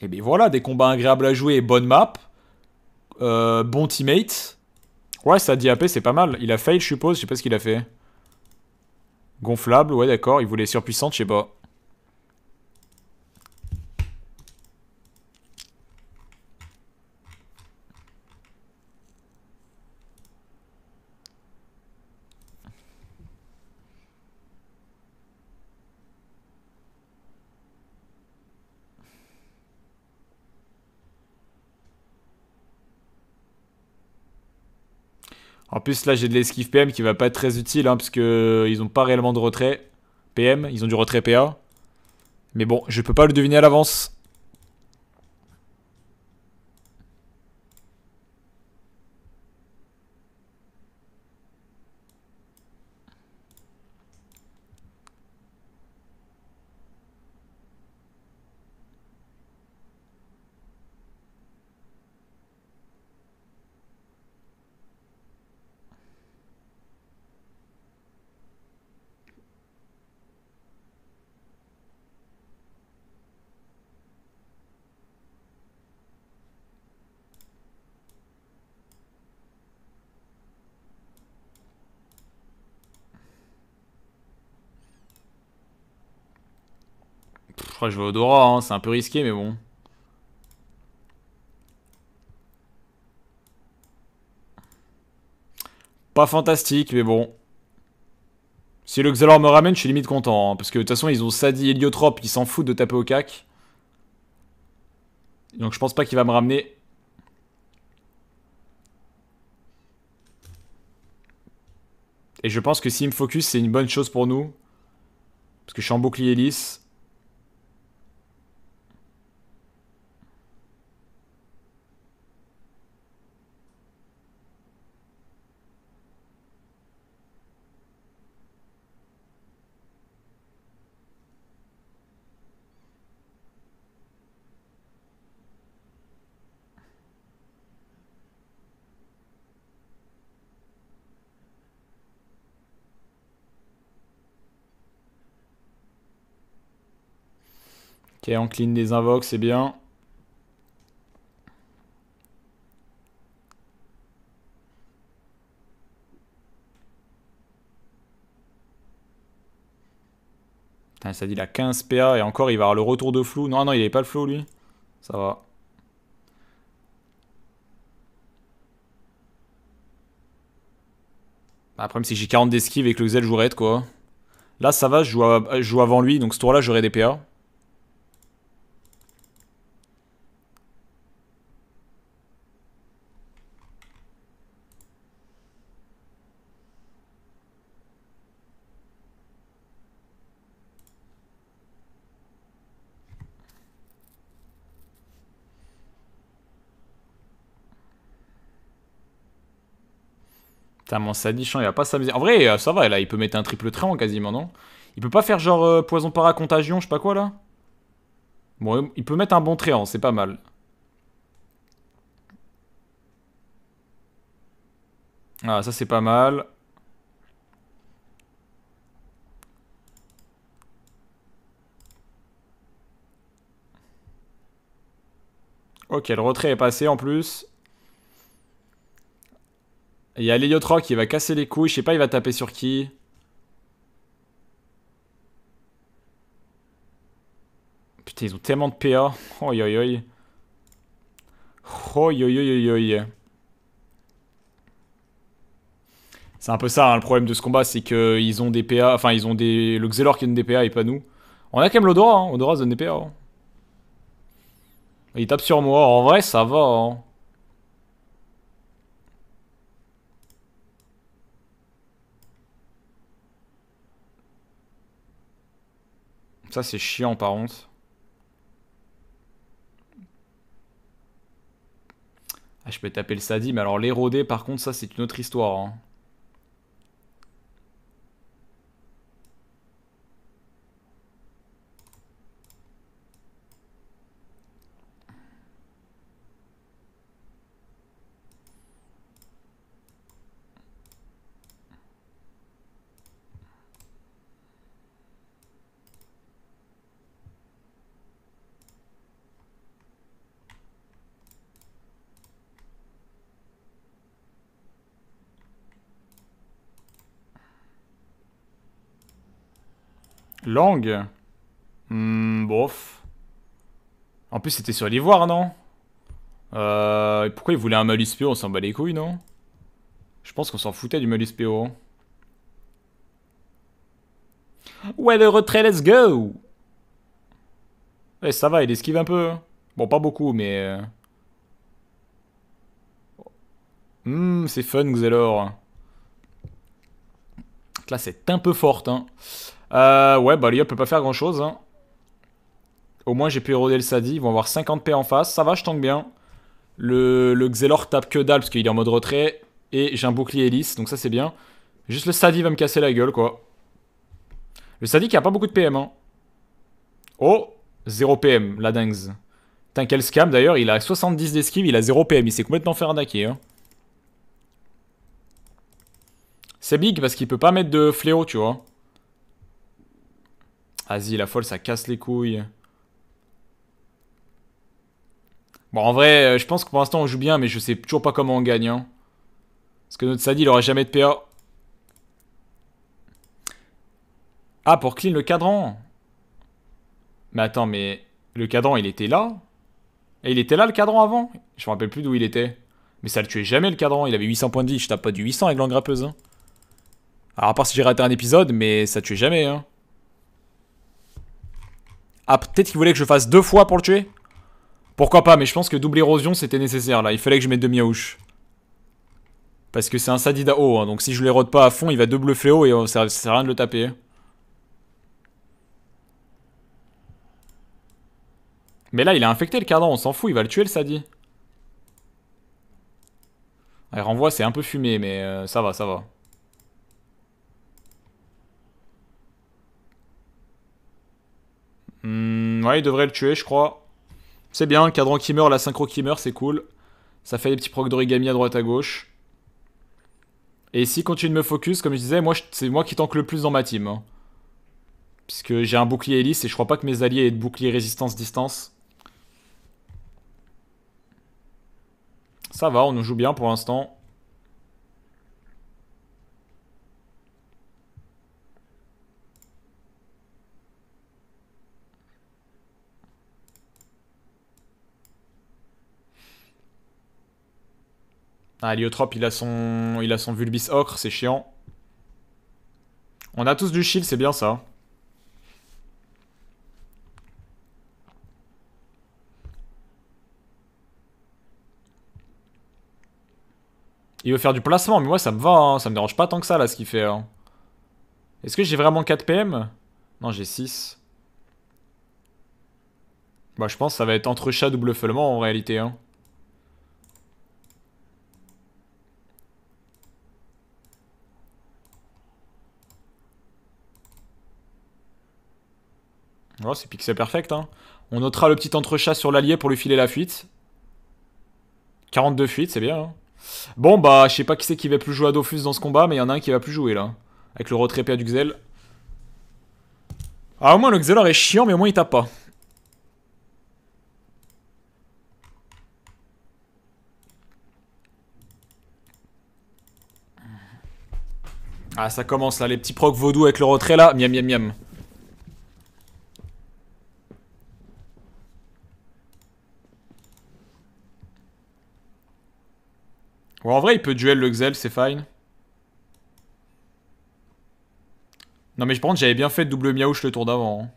Et eh bien voilà, des combats agréables à jouer, bonne map. Euh, bon teammate. Ouais, ça dit AP, c'est pas mal. Il a fail, je suppose, je sais pas ce qu'il a fait. Gonflable, ouais d'accord, il voulait surpuissante, je sais pas. En plus, là, j'ai de l'esquive PM qui va pas être très utile, hein, parce que euh, ils ont pas réellement de retrait PM, ils ont du retrait PA. Mais bon, je peux pas le deviner à l'avance. Je vais au Dora, hein. c'est un peu risqué, mais bon. Pas fantastique, mais bon. Si le Xelor me ramène, je suis limite content. Hein, parce que de toute façon, ils ont Sadi Héliotrope, ils s'en foutent de taper au cac. Donc je pense pas qu'il va me ramener. Et je pense que s'il me focus, c'est une bonne chose pour nous. Parce que je suis en bouclier lisse. Ok, on clean des invoques, c'est bien. Putain, ça dit il a 15 PA et encore il va avoir le retour de flou. Non, non, il avait pas le flou lui. Ça va. Bah, après, c'est que j'ai 40 d'esquive et que le Xel jouerait quoi. Là, ça va, je joue, je joue avant lui, donc ce tour-là, j'aurai des PA. Putain, mon sadichant, il va pas s'amuser. En vrai, euh, ça va, là, il peut mettre un triple en quasiment, non? Il peut pas faire genre euh, poison para-contagion, je sais pas quoi, là? Bon, il peut mettre un bon tréant, c'est pas mal. Ah, ça c'est pas mal. Ok, le retrait est passé en plus. Il y a Rock qui va casser les couilles. Je sais pas, il va taper sur qui. Putain, ils ont tellement de PA. Oi, oi, oi. Oi, oi, oi, oi, C'est un peu ça, hein, le problème de ce combat, c'est qu'ils ont des PA. Enfin, ils ont des. Le Xelor qui donne des PA et pas nous. On a quand même l'Odora, hein. Odora donne des PA. Hein. Il tape sur moi. En vrai, ça va. Hein. Ça, c'est chiant, par contre. Ah, je peux taper le Sadi, mais alors l'érodé, par contre, ça, c'est une autre histoire. Hein. Langue Hmm, bof. En plus, c'était sur l'ivoire, non? Euh, Pourquoi il voulait un malus PO On s'en bat les couilles, non? Je pense qu'on s'en foutait du malus PO. Ouais, le retrait, let's go Ouais, ça va, il esquive un peu. Bon, pas beaucoup, mais... Hum, c'est fun, Xelor. Là, c'est un peu forte, hein. Euh, ouais, bah l'IA peut pas faire grand chose. Hein. Au moins j'ai pu éroder le Sadi. Ils vont avoir 50 P en face. Ça va, je tank bien. Le, le Xelor tape que dalle parce qu'il est en mode retrait. Et j'ai un bouclier lisse, donc ça c'est bien. Juste le Sadi va me casser la gueule, quoi. Le Sadi qui a pas beaucoup de PM. Hein. Oh 0 PM, la dingue. Putain, quel scam d'ailleurs. Il a 70 d'esquive, il a 0 PM. Il s'est complètement fait arnaquer. Hein. C'est big parce qu'il peut pas mettre de fléau, tu vois. Vas-y, la folle, ça casse les couilles. Bon, en vrai, euh, je pense que pour l'instant, on joue bien, mais je sais toujours pas comment on gagne. Hein. Parce que notre Sadi, il aura jamais de PA. Ah, pour clean le cadran. Mais attends, mais le cadran, il était là? Et il était là, le cadran, avant? Je me rappelle plus d'où il était. Mais ça le tuait jamais, le cadran. Il avait 800 points de vie. Je tape pas du 800 avec l'engrappeuse. Hein. Alors, à part si j'ai raté un épisode, mais ça tuait jamais, hein. Ah, peut-être qu'il voulait que je fasse deux fois pour le tuer Pourquoi pas, mais je pense que double érosion, c'était nécessaire, là. Il fallait que je mette deux miaouches. Parce que c'est un Sadidao, hein, donc si je le rôde pas à fond, il va double fléau et euh, ça sert à rien de le taper. Hein. Mais là, il a infecté le cardan, on s'en fout, il va le tuer le Sadi. Ah, il renvoie, c'est un peu fumé, mais euh, ça va, ça va. Hmm, ouais, il devrait le tuer, je crois. C'est bien, le cadran qui meurt, la synchro qui meurt, c'est cool. Ça fait des petits procs d'origami à droite à gauche. Et s'il continue de me focus, comme je disais, moi c'est moi qui tank le plus dans ma team. Hein. Puisque j'ai un bouclier hélice et je crois pas que mes alliés aient de bouclier résistance distance. Ça va, on nous joue bien pour l'instant. Ah, Liotrop, il a son, il a son Vulbis Ocre, c'est chiant. On a tous du shield, c'est bien ça. Il veut faire du placement, mais moi ça me va, hein. ça me dérange pas tant que ça là ce qu'il fait. Hein. Est-ce que j'ai vraiment 4 PM Non, j'ai 6. Bah je pense que ça va être entre chat double feulement en réalité. Hein. Oh, c'est pixel perfect. Hein. On notera le petit entrechat sur l'allié pour lui filer la fuite. 42 fuites, c'est bien. Hein. Bon, bah, je sais pas qui c'est qui va plus jouer à Dofus dans ce combat, mais il y en a un qui va plus jouer, là. Avec le retrait PA du Xel. Ah, au moins, le Xelor est chiant, mais au moins, il tape pas. Ah, ça commence, là, les petits procs vaudou avec le retrait, là. Miam, miam, miam. Bon, en vrai, il peut duel le Xel, c'est fine. Non, mais je pense que j'avais bien fait double miaouche le tour d'avant. Hein.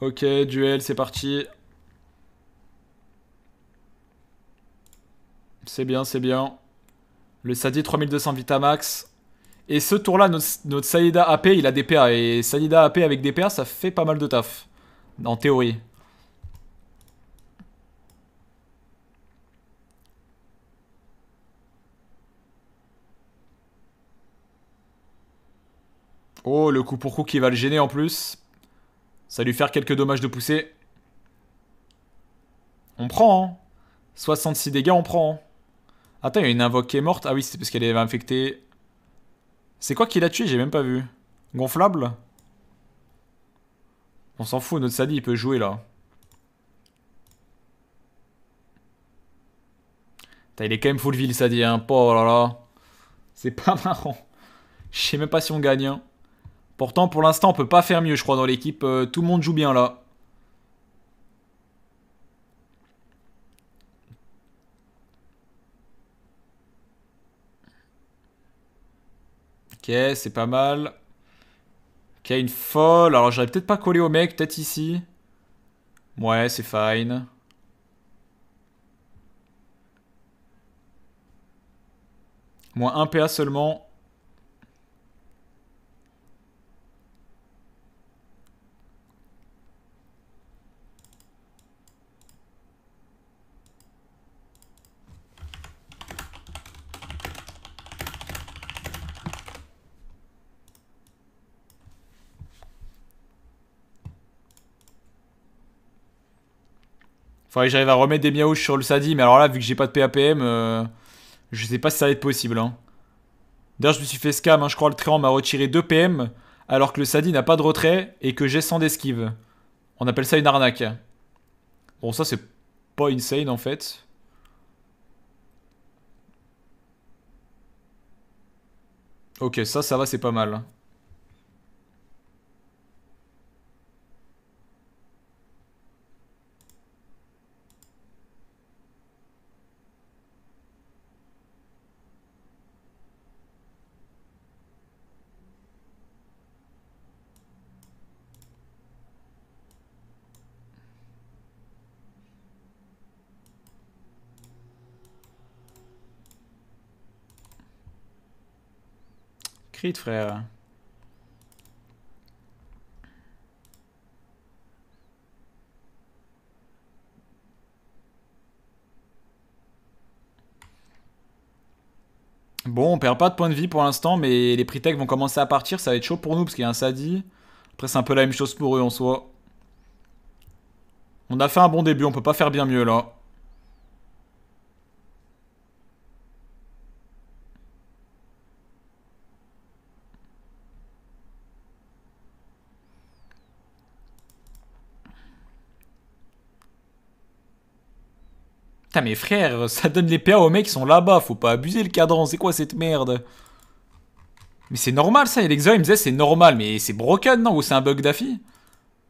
Ok, duel, c'est parti. C'est bien, c'est bien. Le Sadi 3200 Vitamax. Et ce tour-là, notre, notre Saïda AP, il a des PA. Et Saïda AP avec des PA, ça fait pas mal de taf. En théorie. Oh, le coup pour coup qui va le gêner en plus. Ça lui faire quelques dommages de poussée. On prend, hein. 66 dégâts, on prend. Hein. Attends, il y a une invoque qui est morte. Ah oui, c'est parce qu'elle est infectée. C'est quoi qui l'a tué? J'ai même pas vu. Gonflable? On s'en fout, notre Sadi, il peut jouer là. il est quand même full ville, Sadi, hein. Oh là là. C'est pas (laughs) marrant. Je sais même pas si on gagne, hein. Pourtant, pour l'instant, on peut pas faire mieux, je crois, dans l'équipe. Euh, tout le monde joue bien, là. Ok, c'est pas mal. Ok, une folle. Alors, j'aurais peut-être pas collé au mec, peut-être ici. Ouais, c'est fine. Moins 1 PA seulement. Faudrait que j'arrive à remettre des miaouches sur le Sadi, mais alors là, vu que j'ai pas de PAPM, euh, je sais pas si ça va être possible. Hein. D'ailleurs, je me suis fait scam, hein, je crois le Tréant m'a retiré 2 PM, alors que le Sadi n'a pas de retrait et que j'ai 100 d'esquive. On appelle ça une arnaque. Bon, ça, c'est pas insane, en fait. Ok, ça, ça va, c'est pas mal. Frère. Bon, on perd pas de points de vie pour l'instant, mais les Pritech vont commencer à partir. Ça va être chaud pour nous parce qu'il y a un Sadi. Après, c'est un peu la même chose pour eux en soi. On a fait un bon début, on peut pas faire bien mieux là. Putain, mais frère, ça donne les PA aux mecs qui sont là-bas. Faut pas abuser le cadran. C'est quoi cette merde? Mais c'est normal ça. Et l'exo, il me disait c'est normal. Mais c'est broken, non Ou c'est un bug d'affi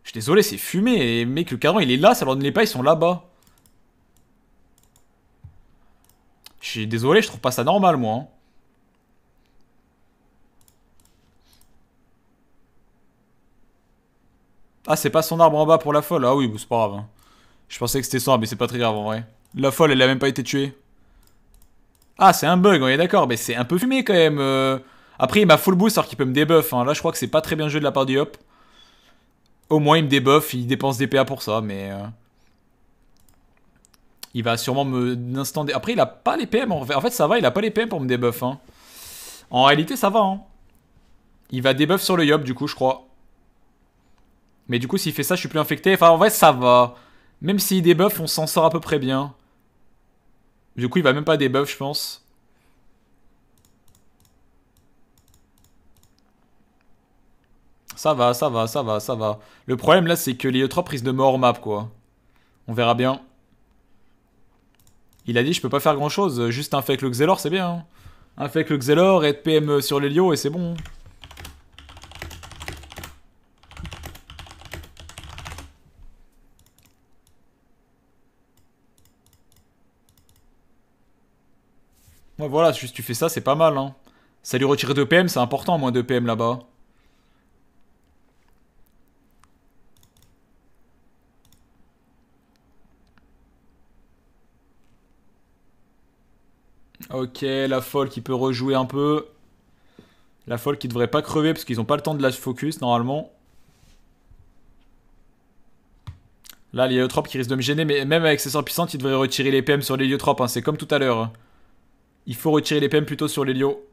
Je suis désolé, c'est fumé. Et mec, le cadran il est là. Ça leur donne les PA, ils sont là-bas. Je suis désolé, je trouve pas ça normal, moi. Hein. Ah, c'est pas son arbre en bas pour la folle? Ah oui, c'est pas grave. Hein. Je pensais que c'était son arbre, mais c'est pas très grave en vrai. La folle, elle a même pas été tuée. Ah, c'est un bug, on est d'accord, mais c'est un peu fumé quand même. Euh. Après, il m'a full boost alors qu'il peut me debuff. Hein. Là, je crois que c'est pas très bien joué de la part du hop. Au moins, il me debuff, il dépense des PA pour ça, mais... Euh. Il va sûrement me... Après, il a pas les PM. En fait, ça va, il a pas les PM pour me debuff. Hein. En réalité, ça va. Hein. Il va debuff sur le yop, du coup, je crois. Mais du coup, s'il fait ça, je suis plus infecté. Enfin, en vrai, ça va. Même s'il debuff, on s'en sort à peu près bien. Du coup, il va même pas debuff, je pense. Ça va, ça va, ça va, ça va. Le problème là, c'est que l'Héliotrope risque de mort map, quoi. On verra bien. Il a dit, je peux pas faire grand chose. Juste un fake le Xelor, c'est bien. Hein. Un fake le Xelor, être PM sur l'Hélio et c'est bon. Voilà, juste tu fais ça, c'est pas mal. Hein. Ça lui retire 2 PM, c'est important, moins 2 PM là-bas. Ok, la folle qui peut rejouer un peu. La folle qui devrait pas crever parce qu'ils ont pas le temps de la focus normalement. Là, l'héliotropes qui risque de me gêner, mais même avec ses sorts puissantes, il devrait retirer les PM sur l'héliotropes. Hein. C'est comme tout à l'heure. Il faut retirer les PM plutôt sur l'Helio.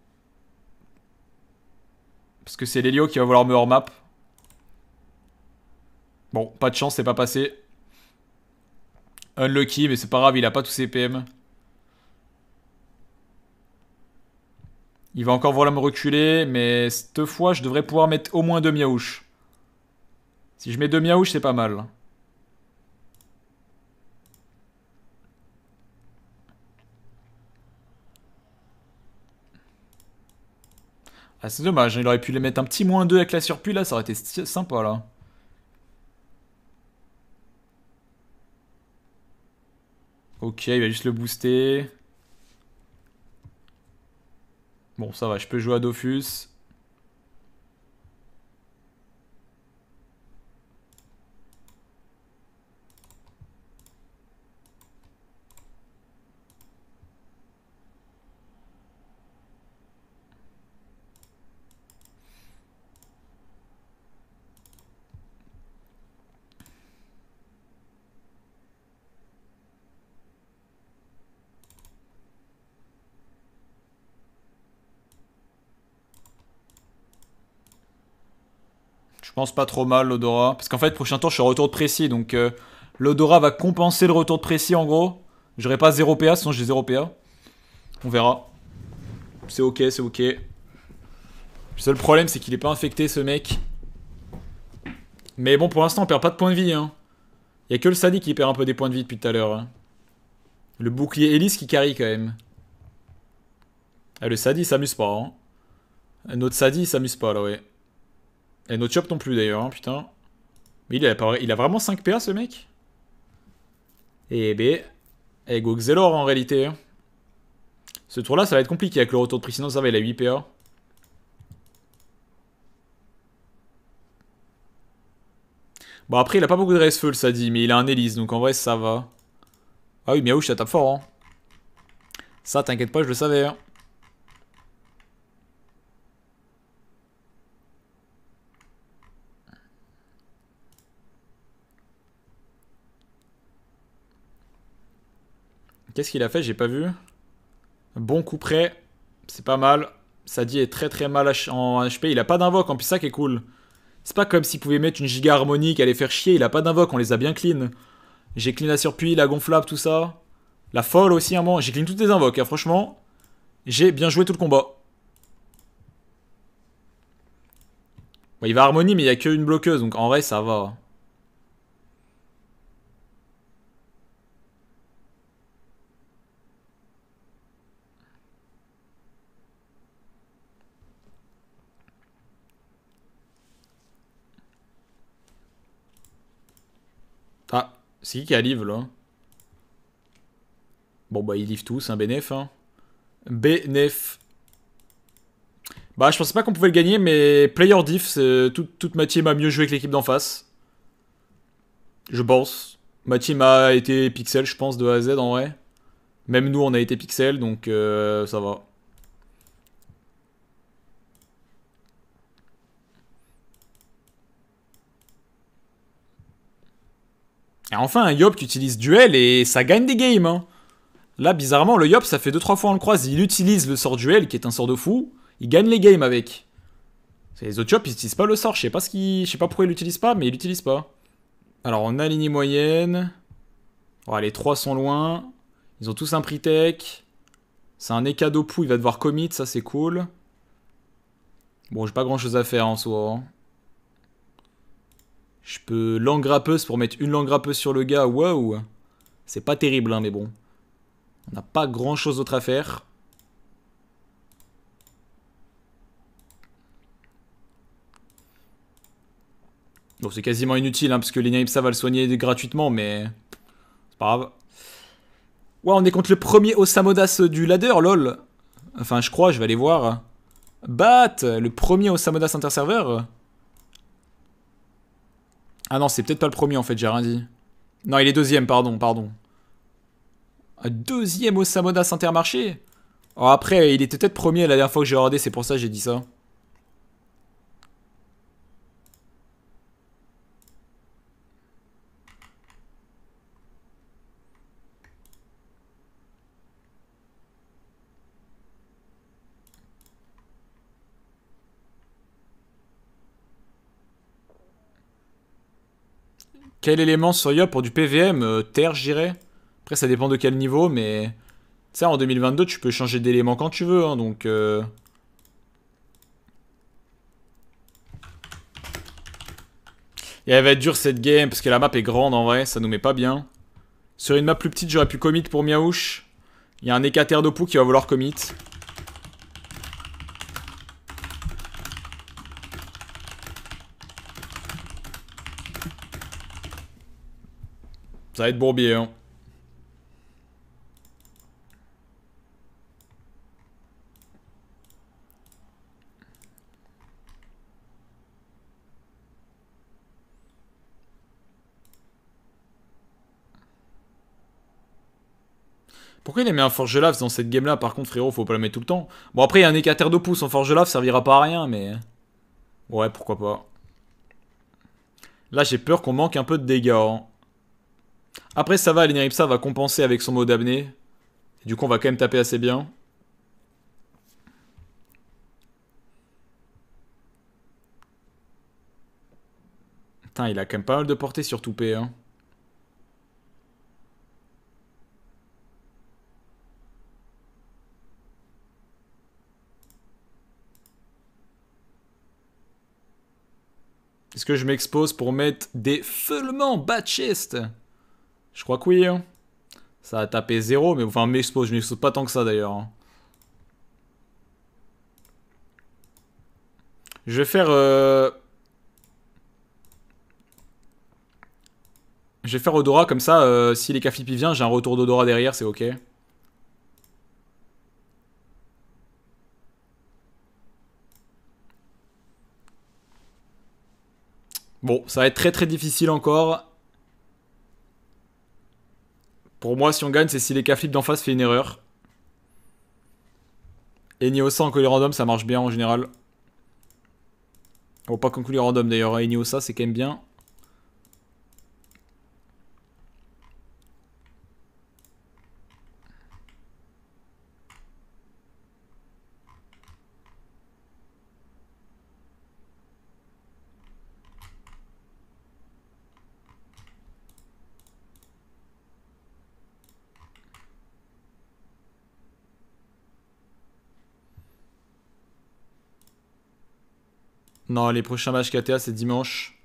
Parce que c'est l'Helio qui va vouloir me hors map. Bon, pas de chance, c'est pas passé. Unlucky, mais c'est pas grave, il a pas tous ses PM. Il va encore vouloir me reculer, mais cette fois, je devrais pouvoir mettre au moins deux miaouches. Si je mets deux miaouches, c'est pas mal. Ah, c'est dommage, il aurait pu les mettre un petit moins 2 avec la surplus là, ça aurait été sympa là. Ok, il va juste le booster. Bon, ça va, je peux jouer à Dofus. Je pense pas trop mal l'odorat. Parce qu'en fait, prochain tour, je suis retour de précis. Donc euh, l'odorat va compenser le retour de précis en gros. J'aurai pas 0 PA, sinon j'ai 0 PA. On verra. C'est ok, c'est ok. Le seul problème, c'est qu'il est pas infecté ce mec. Mais bon, pour l'instant, on perd pas de points de vie. Hein. Y a que le Sadi qui perd un peu des points de vie depuis tout à l'heure. Hein. Le bouclier Elise qui carry quand même. Ah, le Sadi s'amuse pas. Hein. Notre Sadi s'amuse pas là, ouais. Et notre chop non plus d'ailleurs, hein, putain. Mais il a, vraiment 5 PA ce mec? Eh. Ben, et go Xelor en réalité. Hein. Ce tour là ça va être compliqué avec le retour de prix, sinon ça va, il a 8 PA. Bon après il a pas beaucoup de feu ça dit, mais il a un Elise, donc en vrai ça va. Ah oui, Miaouche ça tape fort. Hein. Ça t'inquiète pas, je le savais. Hein. Qu'est-ce qu'il a fait? J'ai pas vu. Bon coup près. C'est pas mal. Sadi est très très mal en HP. Il a pas d'invoque, en plus ça qui est cool. C'est pas comme s'il pouvait mettre une giga harmonique, aller faire chier. Il a pas d'invoque, on les a bien clean. J'ai clean la surpuis, la gonflable, tout ça. La folle aussi, un moment. J'ai clean toutes les invoques, hein, franchement. J'ai bien joué tout le combat. il va harmonie, mais il y a qu'une bloqueuse, donc en vrai, ça va. Ah, c'est qui qui a live là Bon bah ils live tous, un bénéf. Hein. Bénéf. Bah je pensais pas qu'on pouvait le gagner, mais player diff, toute, toute ma team a mieux joué que l'équipe d'en face. Je pense. Ma team a été pixel, je pense, de A à Z en vrai. Même nous on a été pixel, donc euh, ça va. Et enfin, un Yop qui utilise duel et ça gagne des games. Hein. Là, bizarrement, le Yop, ça fait 2-3 fois on le croise. Il utilise le sort duel, qui est un sort de fou. Il gagne les games avec. Les autres Yop, ils n'utilisent pas le sort. Je sais pas, ce. Je sais pas pourquoi ils l'utilisent pas, mais ils l'utilisent pas. Alors, on a lignée moyenne. Oh, les 3 sont loin. Ils ont tous un pre-tech. C'est un Ekadopu, il va devoir commit, ça c'est cool. Bon, j'ai pas grand chose à faire en soi. Hein. Je peux langue grappeuse pour mettre une langue grappeuse sur le gars. Waouh C'est pas terrible, hein, mais bon. On n'a pas grand chose d'autre à faire. Bon, c'est quasiment inutile, hein, parce que ça va le soigner gratuitement, mais... C'est pas grave. Ouais, on est contre le premier Osamodas du ladder, lol. Enfin, je crois, je vais aller voir. Bat Le premier Osamodas interserveur ah non, c'est peut-être pas le premier en fait, j'ai rien dit. Non, il est deuxième, pardon, pardon. Deuxième au Samodas Intermarché? Oh, Après, il était peut-être premier la dernière fois que j'ai regardé, c'est pour ça que j'ai dit ça. Quel élément sur Yop pour du PVM euh, Terre, j'irais. Après, ça dépend de quel niveau, mais... Tu sais, en 2022, tu peux changer d'élément quand tu veux, hein, donc... Euh... Et elle va être dure cette game, parce que la map est grande en vrai, ça nous met pas bien. Sur une map plus petite, j'aurais pu commit pour Miaouche. Il y a un Ekater Dopu qui va vouloir commit. Ça va être bourbier, hein. Pourquoi il a mis un forge lave dans cette game là Par contre frérot faut pas la mettre tout le temps Bon après il y a un écater de pouce en forge lave servira pas à rien mais Ouais pourquoi pas Là j'ai peur qu'on manque un peu de dégâts hein. Après, ça va, l'Ineripsa va compenser avec son mode d'apnée. Du coup, on va quand même taper assez bien. Putain, il a quand même pas mal de portée sur tout P. Hein. Est-ce que je m'expose pour mettre des feulements bas chest? Je crois que oui. Hein. Ça a tapé 0, mais enfin, m'expose. Je m'expose pas tant que ça d'ailleurs. Hein. Je vais faire... Euh... Je vais faire Odora comme ça. Euh, si les Caflipi vient, j'ai un retour d'Odora derrière, c'est ok. Bon, ça va être très très difficile encore. Pour moi, si on gagne, c'est si les flip d'en face fait une erreur. Et Niosa en colis random, ça marche bien en général. Oh, pas qu'en colis random d'ailleurs. Et Niosa, c'est quand même bien. Non, les prochains matchs KTA, c'est dimanche.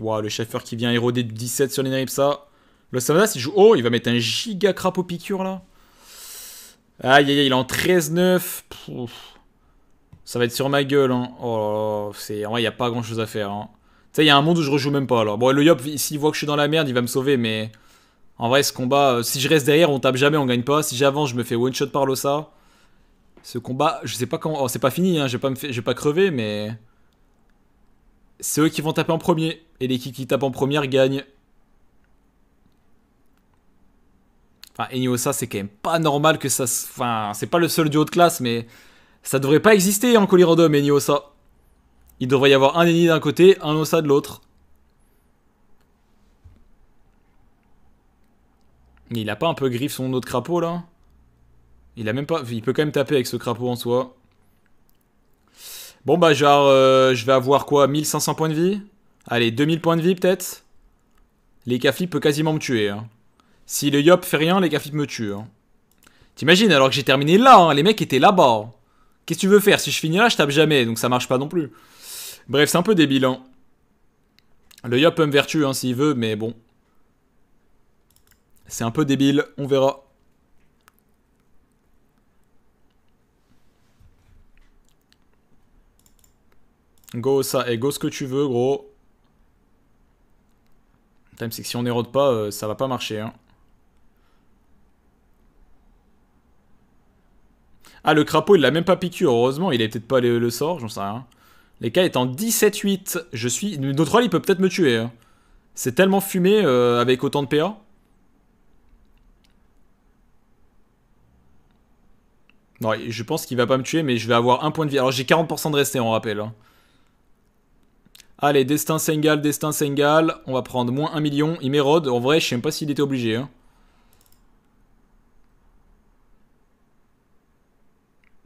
Waouh, le chauffeur qui vient éroder du 17 sur les ça. Le Savanas, il joue. Oh, il va mettre un giga crapaud piqûre là. Aïe aïe aïe, il est en 13-9. Ça va être sur ma gueule. Hein. Oh c'est. En vrai, il n'y a pas grand chose à faire. Hein. Tu sais, il y a un monde où je rejoue même pas alors. Bon, le Yop, s'il voit que je suis dans la merde, il va me sauver, mais. En vrai, ce combat, euh, si je reste derrière, on tape jamais, on gagne pas. Si j'avance, je me fais one shot par l'Ossa. Ce combat, je sais pas quand. Oh, c'est pas fini, hein. je, vais pas me pas crever, mais. C'est eux qui vont taper en premier. Et l'équipe qui tape en première gagne. Enfin, Eniosa, c'est quand même pas normal que ça. Enfin, c'est pas le seul duo de classe, mais. Ça devrait pas exister en Colirandom, Eniosa. Il devrait y avoir un Eni d'un côté, un Osa de l'autre. Il a pas un peu griffe son autre crapaud là? Il a même pas. Il peut quand même taper avec ce crapaud en soi. Bon bah genre euh, je vais avoir quoi? 1500 points de vie? Allez 2000 points de vie peut-être? Les Caflip peut quasiment me tuer. Hein. Si le Yop fait rien, les Caflip me tuent. Hein. T'imagines alors que j'ai terminé là, hein, les mecs étaient là-bas. Qu'est-ce que tu veux faire? Si je finis là, je tape jamais, donc ça marche pas non plus. Bref, c'est un peu débile. Le Yop peut me vertu s'il veut, mais bon. C'est un peu débile, on verra. Go ça, et go ce que tu veux, gros. Le c'est que si on n'érode pas, euh, ça va pas marcher. Hein. Ah, le crapaud, il l'a même pas piqué, heureusement. Il a peut-être pas le, sort, j'en sais rien. Les cas étant 17-8, je suis... Notre rôle, il peut peut-être me tuer. Hein. C'est tellement fumé euh, avec autant de PA. Non, je pense qu'il va pas me tuer, mais je vais avoir un point de vie. Alors j'ai 40% de rester, on rappelle. Hein. Allez, destin Sengal, destin Sengal. On va prendre moins 1 million. Il m'érode. En vrai, je sais même pas s'il était obligé. Hein.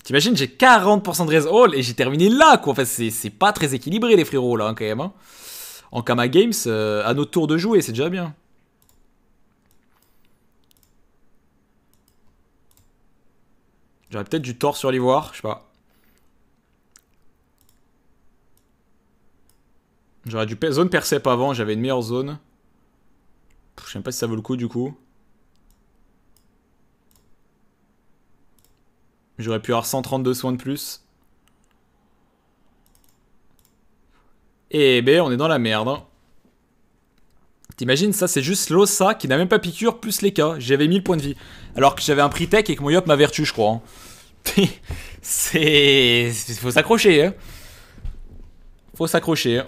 T'imagines, j'ai 40% de raise all et j'ai terminé là, quoi. Enfin, c'est pas très équilibré, les frérots, là, hein, quand même. Hein. En Kama Games, euh, à notre tour de jouer, c'est déjà bien. J'aurais peut-être du tort sur l'ivoire, je sais pas. J'aurais dû zone percep avant, j'avais une meilleure zone. Je sais pas si ça vaut le coup du coup. J'aurais pu avoir 132 soins de plus. Et eh ben on est dans la merde. Hein. T'imagines, ça c'est juste l'ossa qui n'a même pas piqûre plus les cas. J'avais 1000 points de vie. Alors que j'avais un prix tech et que mon yop m'a vertu, je crois. Hein. C'est. Faut s'accrocher, hein. Faut s'accrocher. Hein.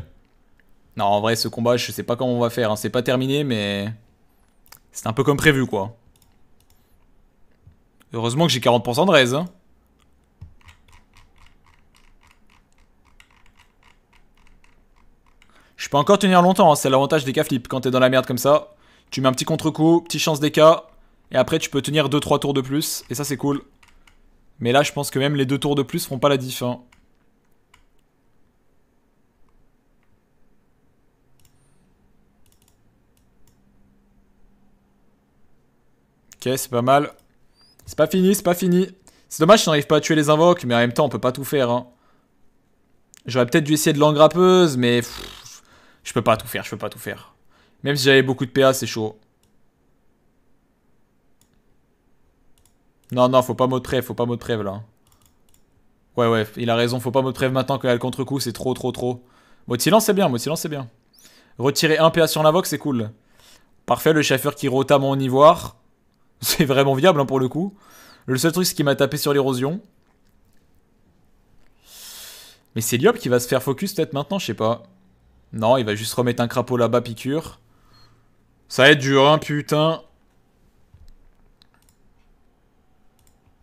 Non, en vrai, ce combat, je sais pas comment on va faire. Hein. C'est pas terminé, mais. C'est un peu comme prévu, quoi. Heureusement que j'ai 40% de raise. Hein. Je peux encore tenir longtemps, hein, c'est l'avantage des K-flip. Quand t'es dans la merde comme ça, tu mets un petit contre-coup, petit chance des et après tu peux tenir 2-3 tours de plus, et ça c'est cool. Mais là je pense que même les 2 tours de plus feront pas la diff. Hein. Ok, c'est pas mal. C'est pas fini, c'est pas fini. C'est dommage si on n'arrive pas à tuer les invoques, mais en même temps on peut pas tout faire. Hein. J'aurais peut-être dû essayer de l'engrappeuse, mais... Je peux pas tout faire, je peux pas tout faire. Même si j'avais beaucoup de PA, c'est chaud. Non, non, faut pas mot de trêve, faut pas mot de trêve là. Ouais, ouais, il a raison, faut pas mot de trêve maintenant qu'il a le contre-coup, c'est trop, trop, trop. Mot silence, c'est bien, mot silence, c'est bien. Retirer un PA sur l'invoque, c'est cool. Parfait, le chauffeur qui rotame en ivoire. (laughs) C'est vraiment viable hein, pour le coup. Le seul truc, c'est qu'il m'a tapé sur l'érosion. Mais c'est Liop qui va se faire focus peut-être maintenant, je sais pas. Non, il va juste remettre un crapaud là-bas, piqûre. Ça va être dur, hein, putain.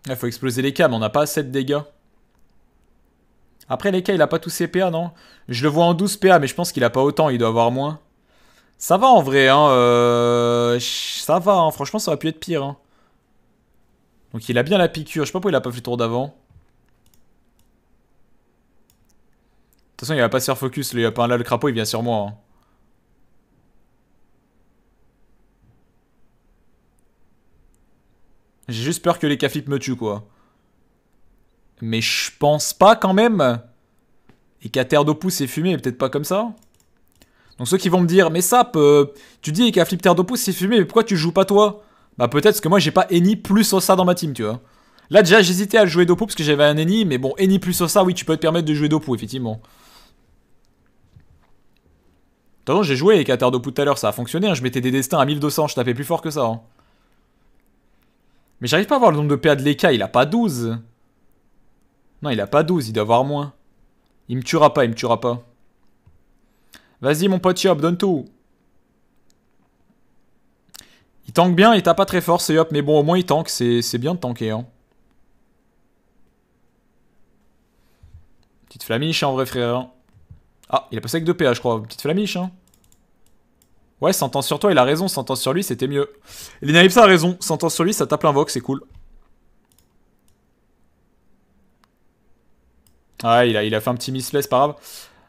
Il faut exploser les cas, mais on n'a pas assez dégâts. Après, les cas, il a pas tous ses PA, non? Je le vois en 12 PA, mais je pense qu'il a pas autant, il doit avoir moins. Ça va en vrai, hein. Euh... Ça va, hein. franchement, ça aurait pu être pire. Hein. Donc il a bien la piqûre. Je sais pas pourquoi il a pas fait le tour d'avant. De toute façon, il va pas se faire focus. Là, le crapaud, il vient sur moi. Hein. J'ai juste peur que les caflips me tuent, quoi. Mais je pense pas quand même. Et qu'à terre d'opus c'est fumé, peut-être pas comme ça. Donc ceux qui vont me dire, mais Sap, euh, tu dis qu'à flip terre d'opus c'est fumé, mais pourquoi tu joues pas toi? Bah peut-être parce que moi j'ai pas Eni plus Osa dans ma team, tu vois. Là déjà j'hésitais à jouer Dopu parce que j'avais un Eni, mais bon, Eni plus Osa, oui, tu peux te permettre de jouer Dopu, effectivement. Attends, j'ai joué avec Terre d'Opu tout à l'heure, ça a fonctionné, hein. je mettais des destins à 1200, je tapais plus fort que ça. Hein. Mais j'arrive pas à voir le nombre de PA de l'EK, il a pas 12. Non, il a pas 12, il doit avoir moins. Il me tuera pas, il me tuera pas. Vas-y mon pote Yop, donne tout. Il tank bien, il tape pas très fort c'est Yop, mais bon au moins il tank, c'est bien de tanker. Hein. Petite flamiche en vrai frère. Hein. Ah, il a passé avec 2 PA je crois, petite flamiche hein. Ouais, sentence sur toi, il a raison, sentence sur lui, c'était mieux. Lina ça a raison, sentence sur lui, ça tape l'invoque, c'est cool. Ah, il a, il a fait un petit misplay, pas grave.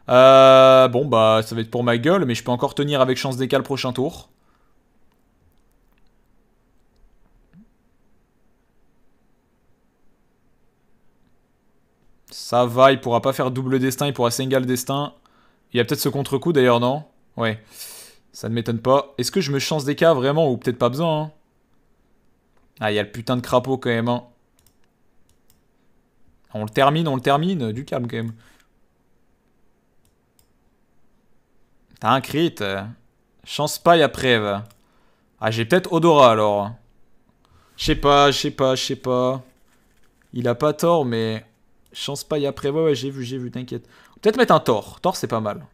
Euh, bon, bah, ça va être pour ma gueule, mais je peux encore tenir avec chance d'écale prochain tour. Ça va, il pourra pas faire double destin, il pourra single destin. Il y a peut-être ce contre-coup d'ailleurs, non? Ouais. Ça ne m'étonne pas. Est-ce que je me chance des cas vraiment ou peut-être pas besoin hein? Ah, il y a le putain de crapaud quand même. Hein. On le termine, on le termine. Du calme quand même. T'as un crit. Chance paille après. Ah, j'ai peut-être Odora alors. Je sais pas, je sais pas, je sais pas. Il a pas tort, mais... Chance paille après. Ouais, ouais, j'ai vu, j'ai vu, t'inquiète. Peut-être mettre un tort. Tort, c'est pas mal.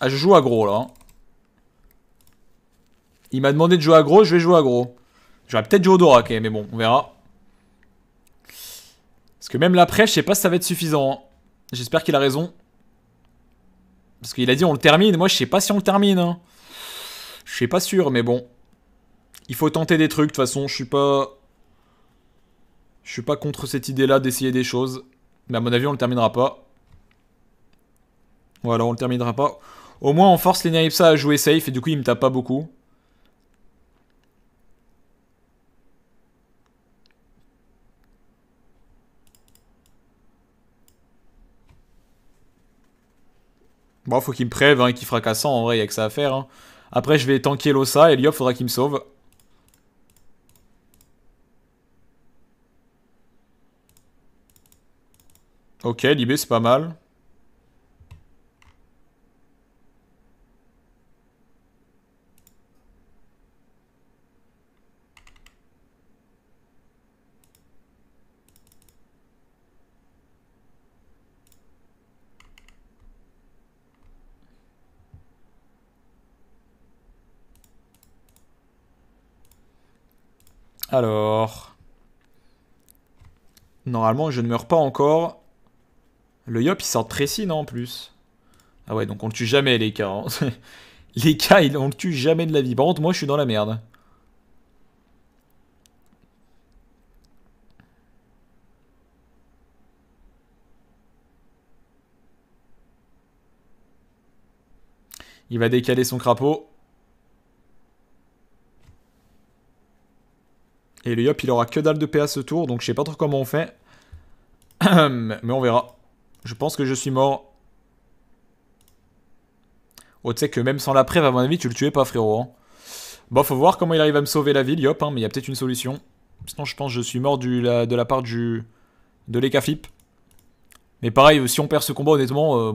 Ah, je joue aggro, là. Il m'a demandé de jouer aggro, je vais jouer aggro. J'aurais peut-être joué Odora, ok, mais bon, on verra. Parce que même l'après, je sais pas si ça va être suffisant. Hein. J'espère qu'il a raison. Parce qu'il a dit on le termine. Moi, je sais pas si on le termine. Hein. Je suis pas sûr, mais bon. Il faut tenter des trucs, de toute façon. Je suis pas... Je suis pas contre cette idée-là d'essayer des choses. Mais à mon avis, on le terminera pas. Voilà, on le terminera pas. Au moins, on force les ça à jouer safe et du coup, il me tape pas beaucoup. Bon, faut qu'il me prève hein, qu'il fracasse en vrai, il a que ça à faire. Hein. Après, je vais tanker l'Ossa et Liop, faudra qu'il me sauve. Ok, Libé, c'est pas mal. Alors... Normalement, je ne meurs pas encore. Le Yop, il sort précis, non, en plus Ah ouais, donc on le tue jamais, les cas. Hein. (laughs) les cas, on le tue jamais de la vie. Par contre, moi, je suis dans la merde. Il va décaler son crapaud. Et le Yop, il aura que dalle de PA ce tour, donc je sais pas trop comment on fait. Mais on verra. Je pense que je suis mort. Oh, tu sais que même sans la preuve, à mon avis, tu le tuais pas, frérot. Hein. Bon, faut voir comment il arrive à me sauver la ville, Yop, hein, mais il y a peut-être une solution. Sinon, je pense que je suis mort de la part du de l'Ekaflip. Mais pareil, si on perd ce combat, honnêtement, euh,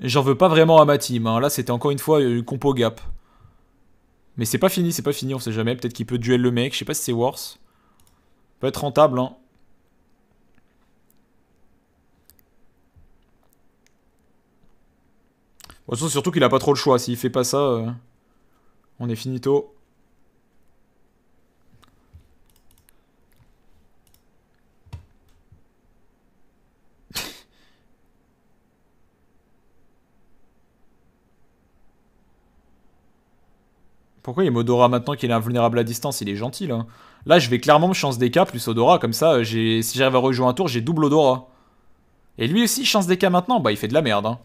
j'en veux pas vraiment à ma team. Hein. Là, c'était encore une fois une compo gap. Mais c'est pas fini, c'est pas fini, on sait jamais. Peut-être qu'il peut duel le mec, je sais pas si c'est worse. Peut être rentable, hein. Bon, surtout qu'il a pas trop le choix. S'il fait pas ça, euh, on est finito. Pourquoi il y a Odora maintenant qu'il est invulnérable à distance? Il est gentil là. Là, je vais clairement me chance des cas plus Odora. Comme ça, si j'arrive à rejouer un tour, j'ai double Odora. Et lui aussi, chance des cas maintenant? Bah, il fait de la merde. Hein.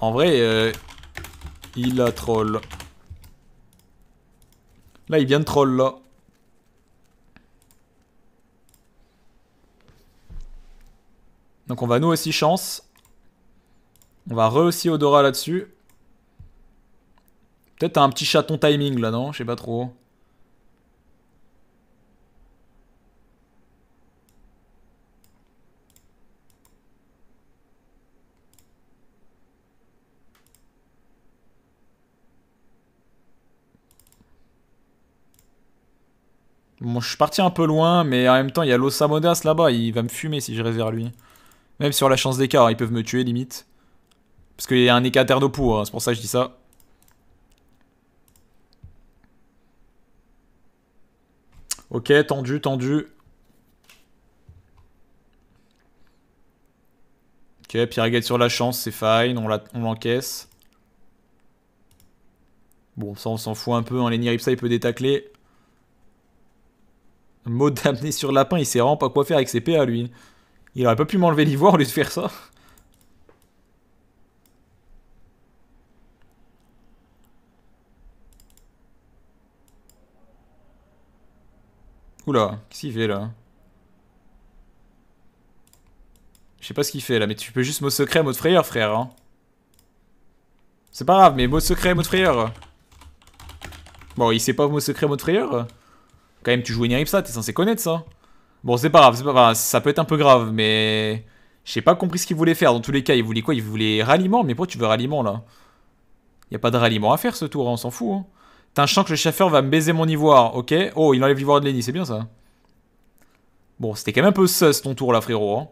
En vrai, euh, Il a troll. Là, il vient de troll, là. Donc on va nous aussi chance. On va re aussi Odora là-dessus. Peut-être un petit chaton timing là, non? Je sais pas trop. Bon, je suis parti un peu loin, mais en même temps, il y a l'Osamodas là-bas. Il va me fumer si je reste vers lui. Même sur la chance d'écart, ils peuvent me tuer limite. Parce qu'il y a un écart d'eau hein, c'est pour ça que je dis ça. Ok, tendu, tendu. Ok, Pyramide sur la chance, c'est fine, on l'encaisse. Bon, ça on s'en fout un peu, hein. Lenny Ripsa il peut détacler. Mode d'amener sur lapin, il sait vraiment pas quoi faire avec ses PA lui. Il aurait pas pu m'enlever l'ivoire au lieu de faire ça. Qu'est-ce qu'il fait là? Je sais pas ce qu'il fait là, mais tu peux juste mot secret, mode frayeur, frère. Hein. C'est pas grave, mais mot secret, mode frayeur. Bon, il sait pas mot secret, mode frayeur? Quand même, tu joues ça, t'es censé connaître ça. Bon, c'est pas grave, c'est pas grave, ça peut être un peu grave, mais... J'ai pas compris ce qu'il voulait faire, dans tous les cas, il voulait quoi? Il voulait ralliement, mais pourquoi tu veux ralliement, là? Y a pas de ralliement à faire, ce tour, hein, on s'en fout, hein. T'as un champ que le chauffeur va me baiser mon ivoire, ok Oh, il enlève l'ivoire de Lenny, c'est bien, ça. Bon, c'était quand même un peu sus, ton tour, là, frérot. Hein.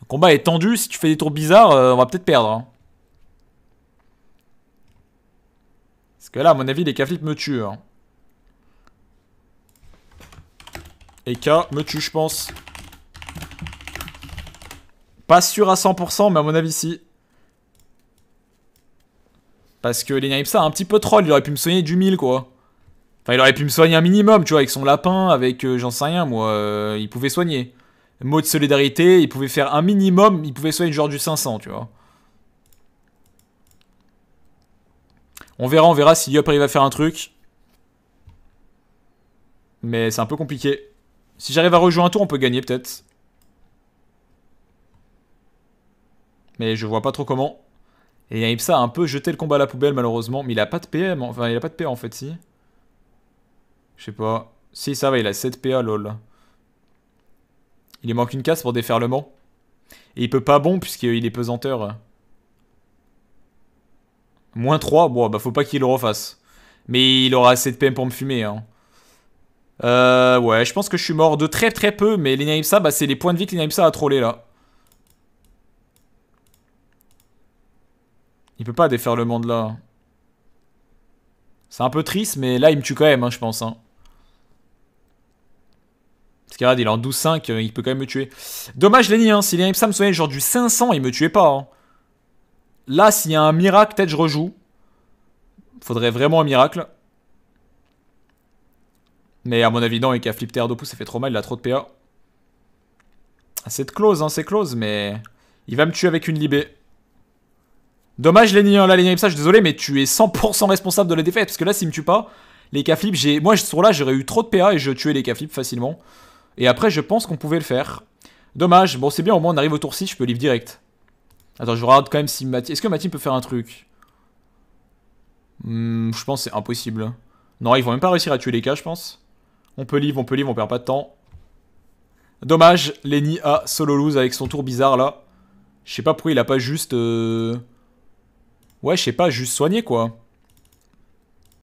Le combat est tendu, si tu fais des tours bizarres, euh, on va peut-être perdre, hein. Parce que là, à mon avis, les caflips me tuent, hein. Et K me tue, je pense. Pas sûr à 100%, mais à mon avis, si. Parce que Lenya a un petit peu troll, il aurait pu me soigner du 1000, quoi. Enfin, il aurait pu me soigner un minimum, tu vois, avec son lapin, avec euh, j'en sais rien, moi. Euh, il pouvait soigner. Mot de solidarité, il pouvait faire un minimum, il pouvait soigner genre du 500, tu vois. On verra, on verra si Yop arrive à faire un truc. Mais c'est un peu compliqué. Si j'arrive à rejouer un tour, on peut gagner peut-être. Mais je vois pas trop comment. Et a un peu jeté le combat à la poubelle malheureusement. Mais il a pas de PM. Enfin, il a pas de PA en fait, si? Je sais pas. Si, ça va, il a 7 PA, lol. Il lui manque une casse pour déferlement. Et il peut pas bon puisqu'il est pesanteur. Moins 3, bon bah faut pas qu'il le refasse. Mais il aura assez de PM pour me fumer. Hein. Euh, ouais, je pense que je suis mort de très très peu, mais l'Inaimsa, bah, c'est les points de vie que l'Inaimsa a trollé là. Il peut pas défaire le monde là. C'est un peu triste, mais là il me tue quand même, hein, je pense. Hein. Parce qu'il il est en 12-5, euh, il peut quand même me tuer. Dommage Lenny, hein, si l'Inaimsa me soignait genre du 500, il me tuait pas. Hein. Là, s'il y a un miracle, peut-être je rejoue. Faudrait vraiment un miracle. Mais à mon avis, non, et qu'à flip terre de pouce, ça fait trop mal, il a trop de PA. C'est close, hein, c'est close, mais... Il va me tuer avec une libé. Dommage, Lenny, la ligne ça, je suis désolé, mais tu es 100% responsable de la défaite. Parce que là, s'il me tue pas, les K-flips, j'ai... Moi, sur là, j'aurais eu trop de PA et je tuais les K-flips facilement. Et après, je pense qu'on pouvait le faire. Dommage. Bon, c'est bien, au moins, on arrive au tour 6, je peux live direct. Attends, je regarde quand même si Mathis... Est-ce que Mathis peut faire un truc? Hmm, Je pense c'est impossible. Non, ils vont même pas réussir à tuer les K, je pense. On peut live, on peut live, on perd pas de temps. Dommage, Lenny a solo lose avec son tour bizarre là. Je sais pas pourquoi il a pas juste... Euh, ouais, je sais pas, juste soigné quoi.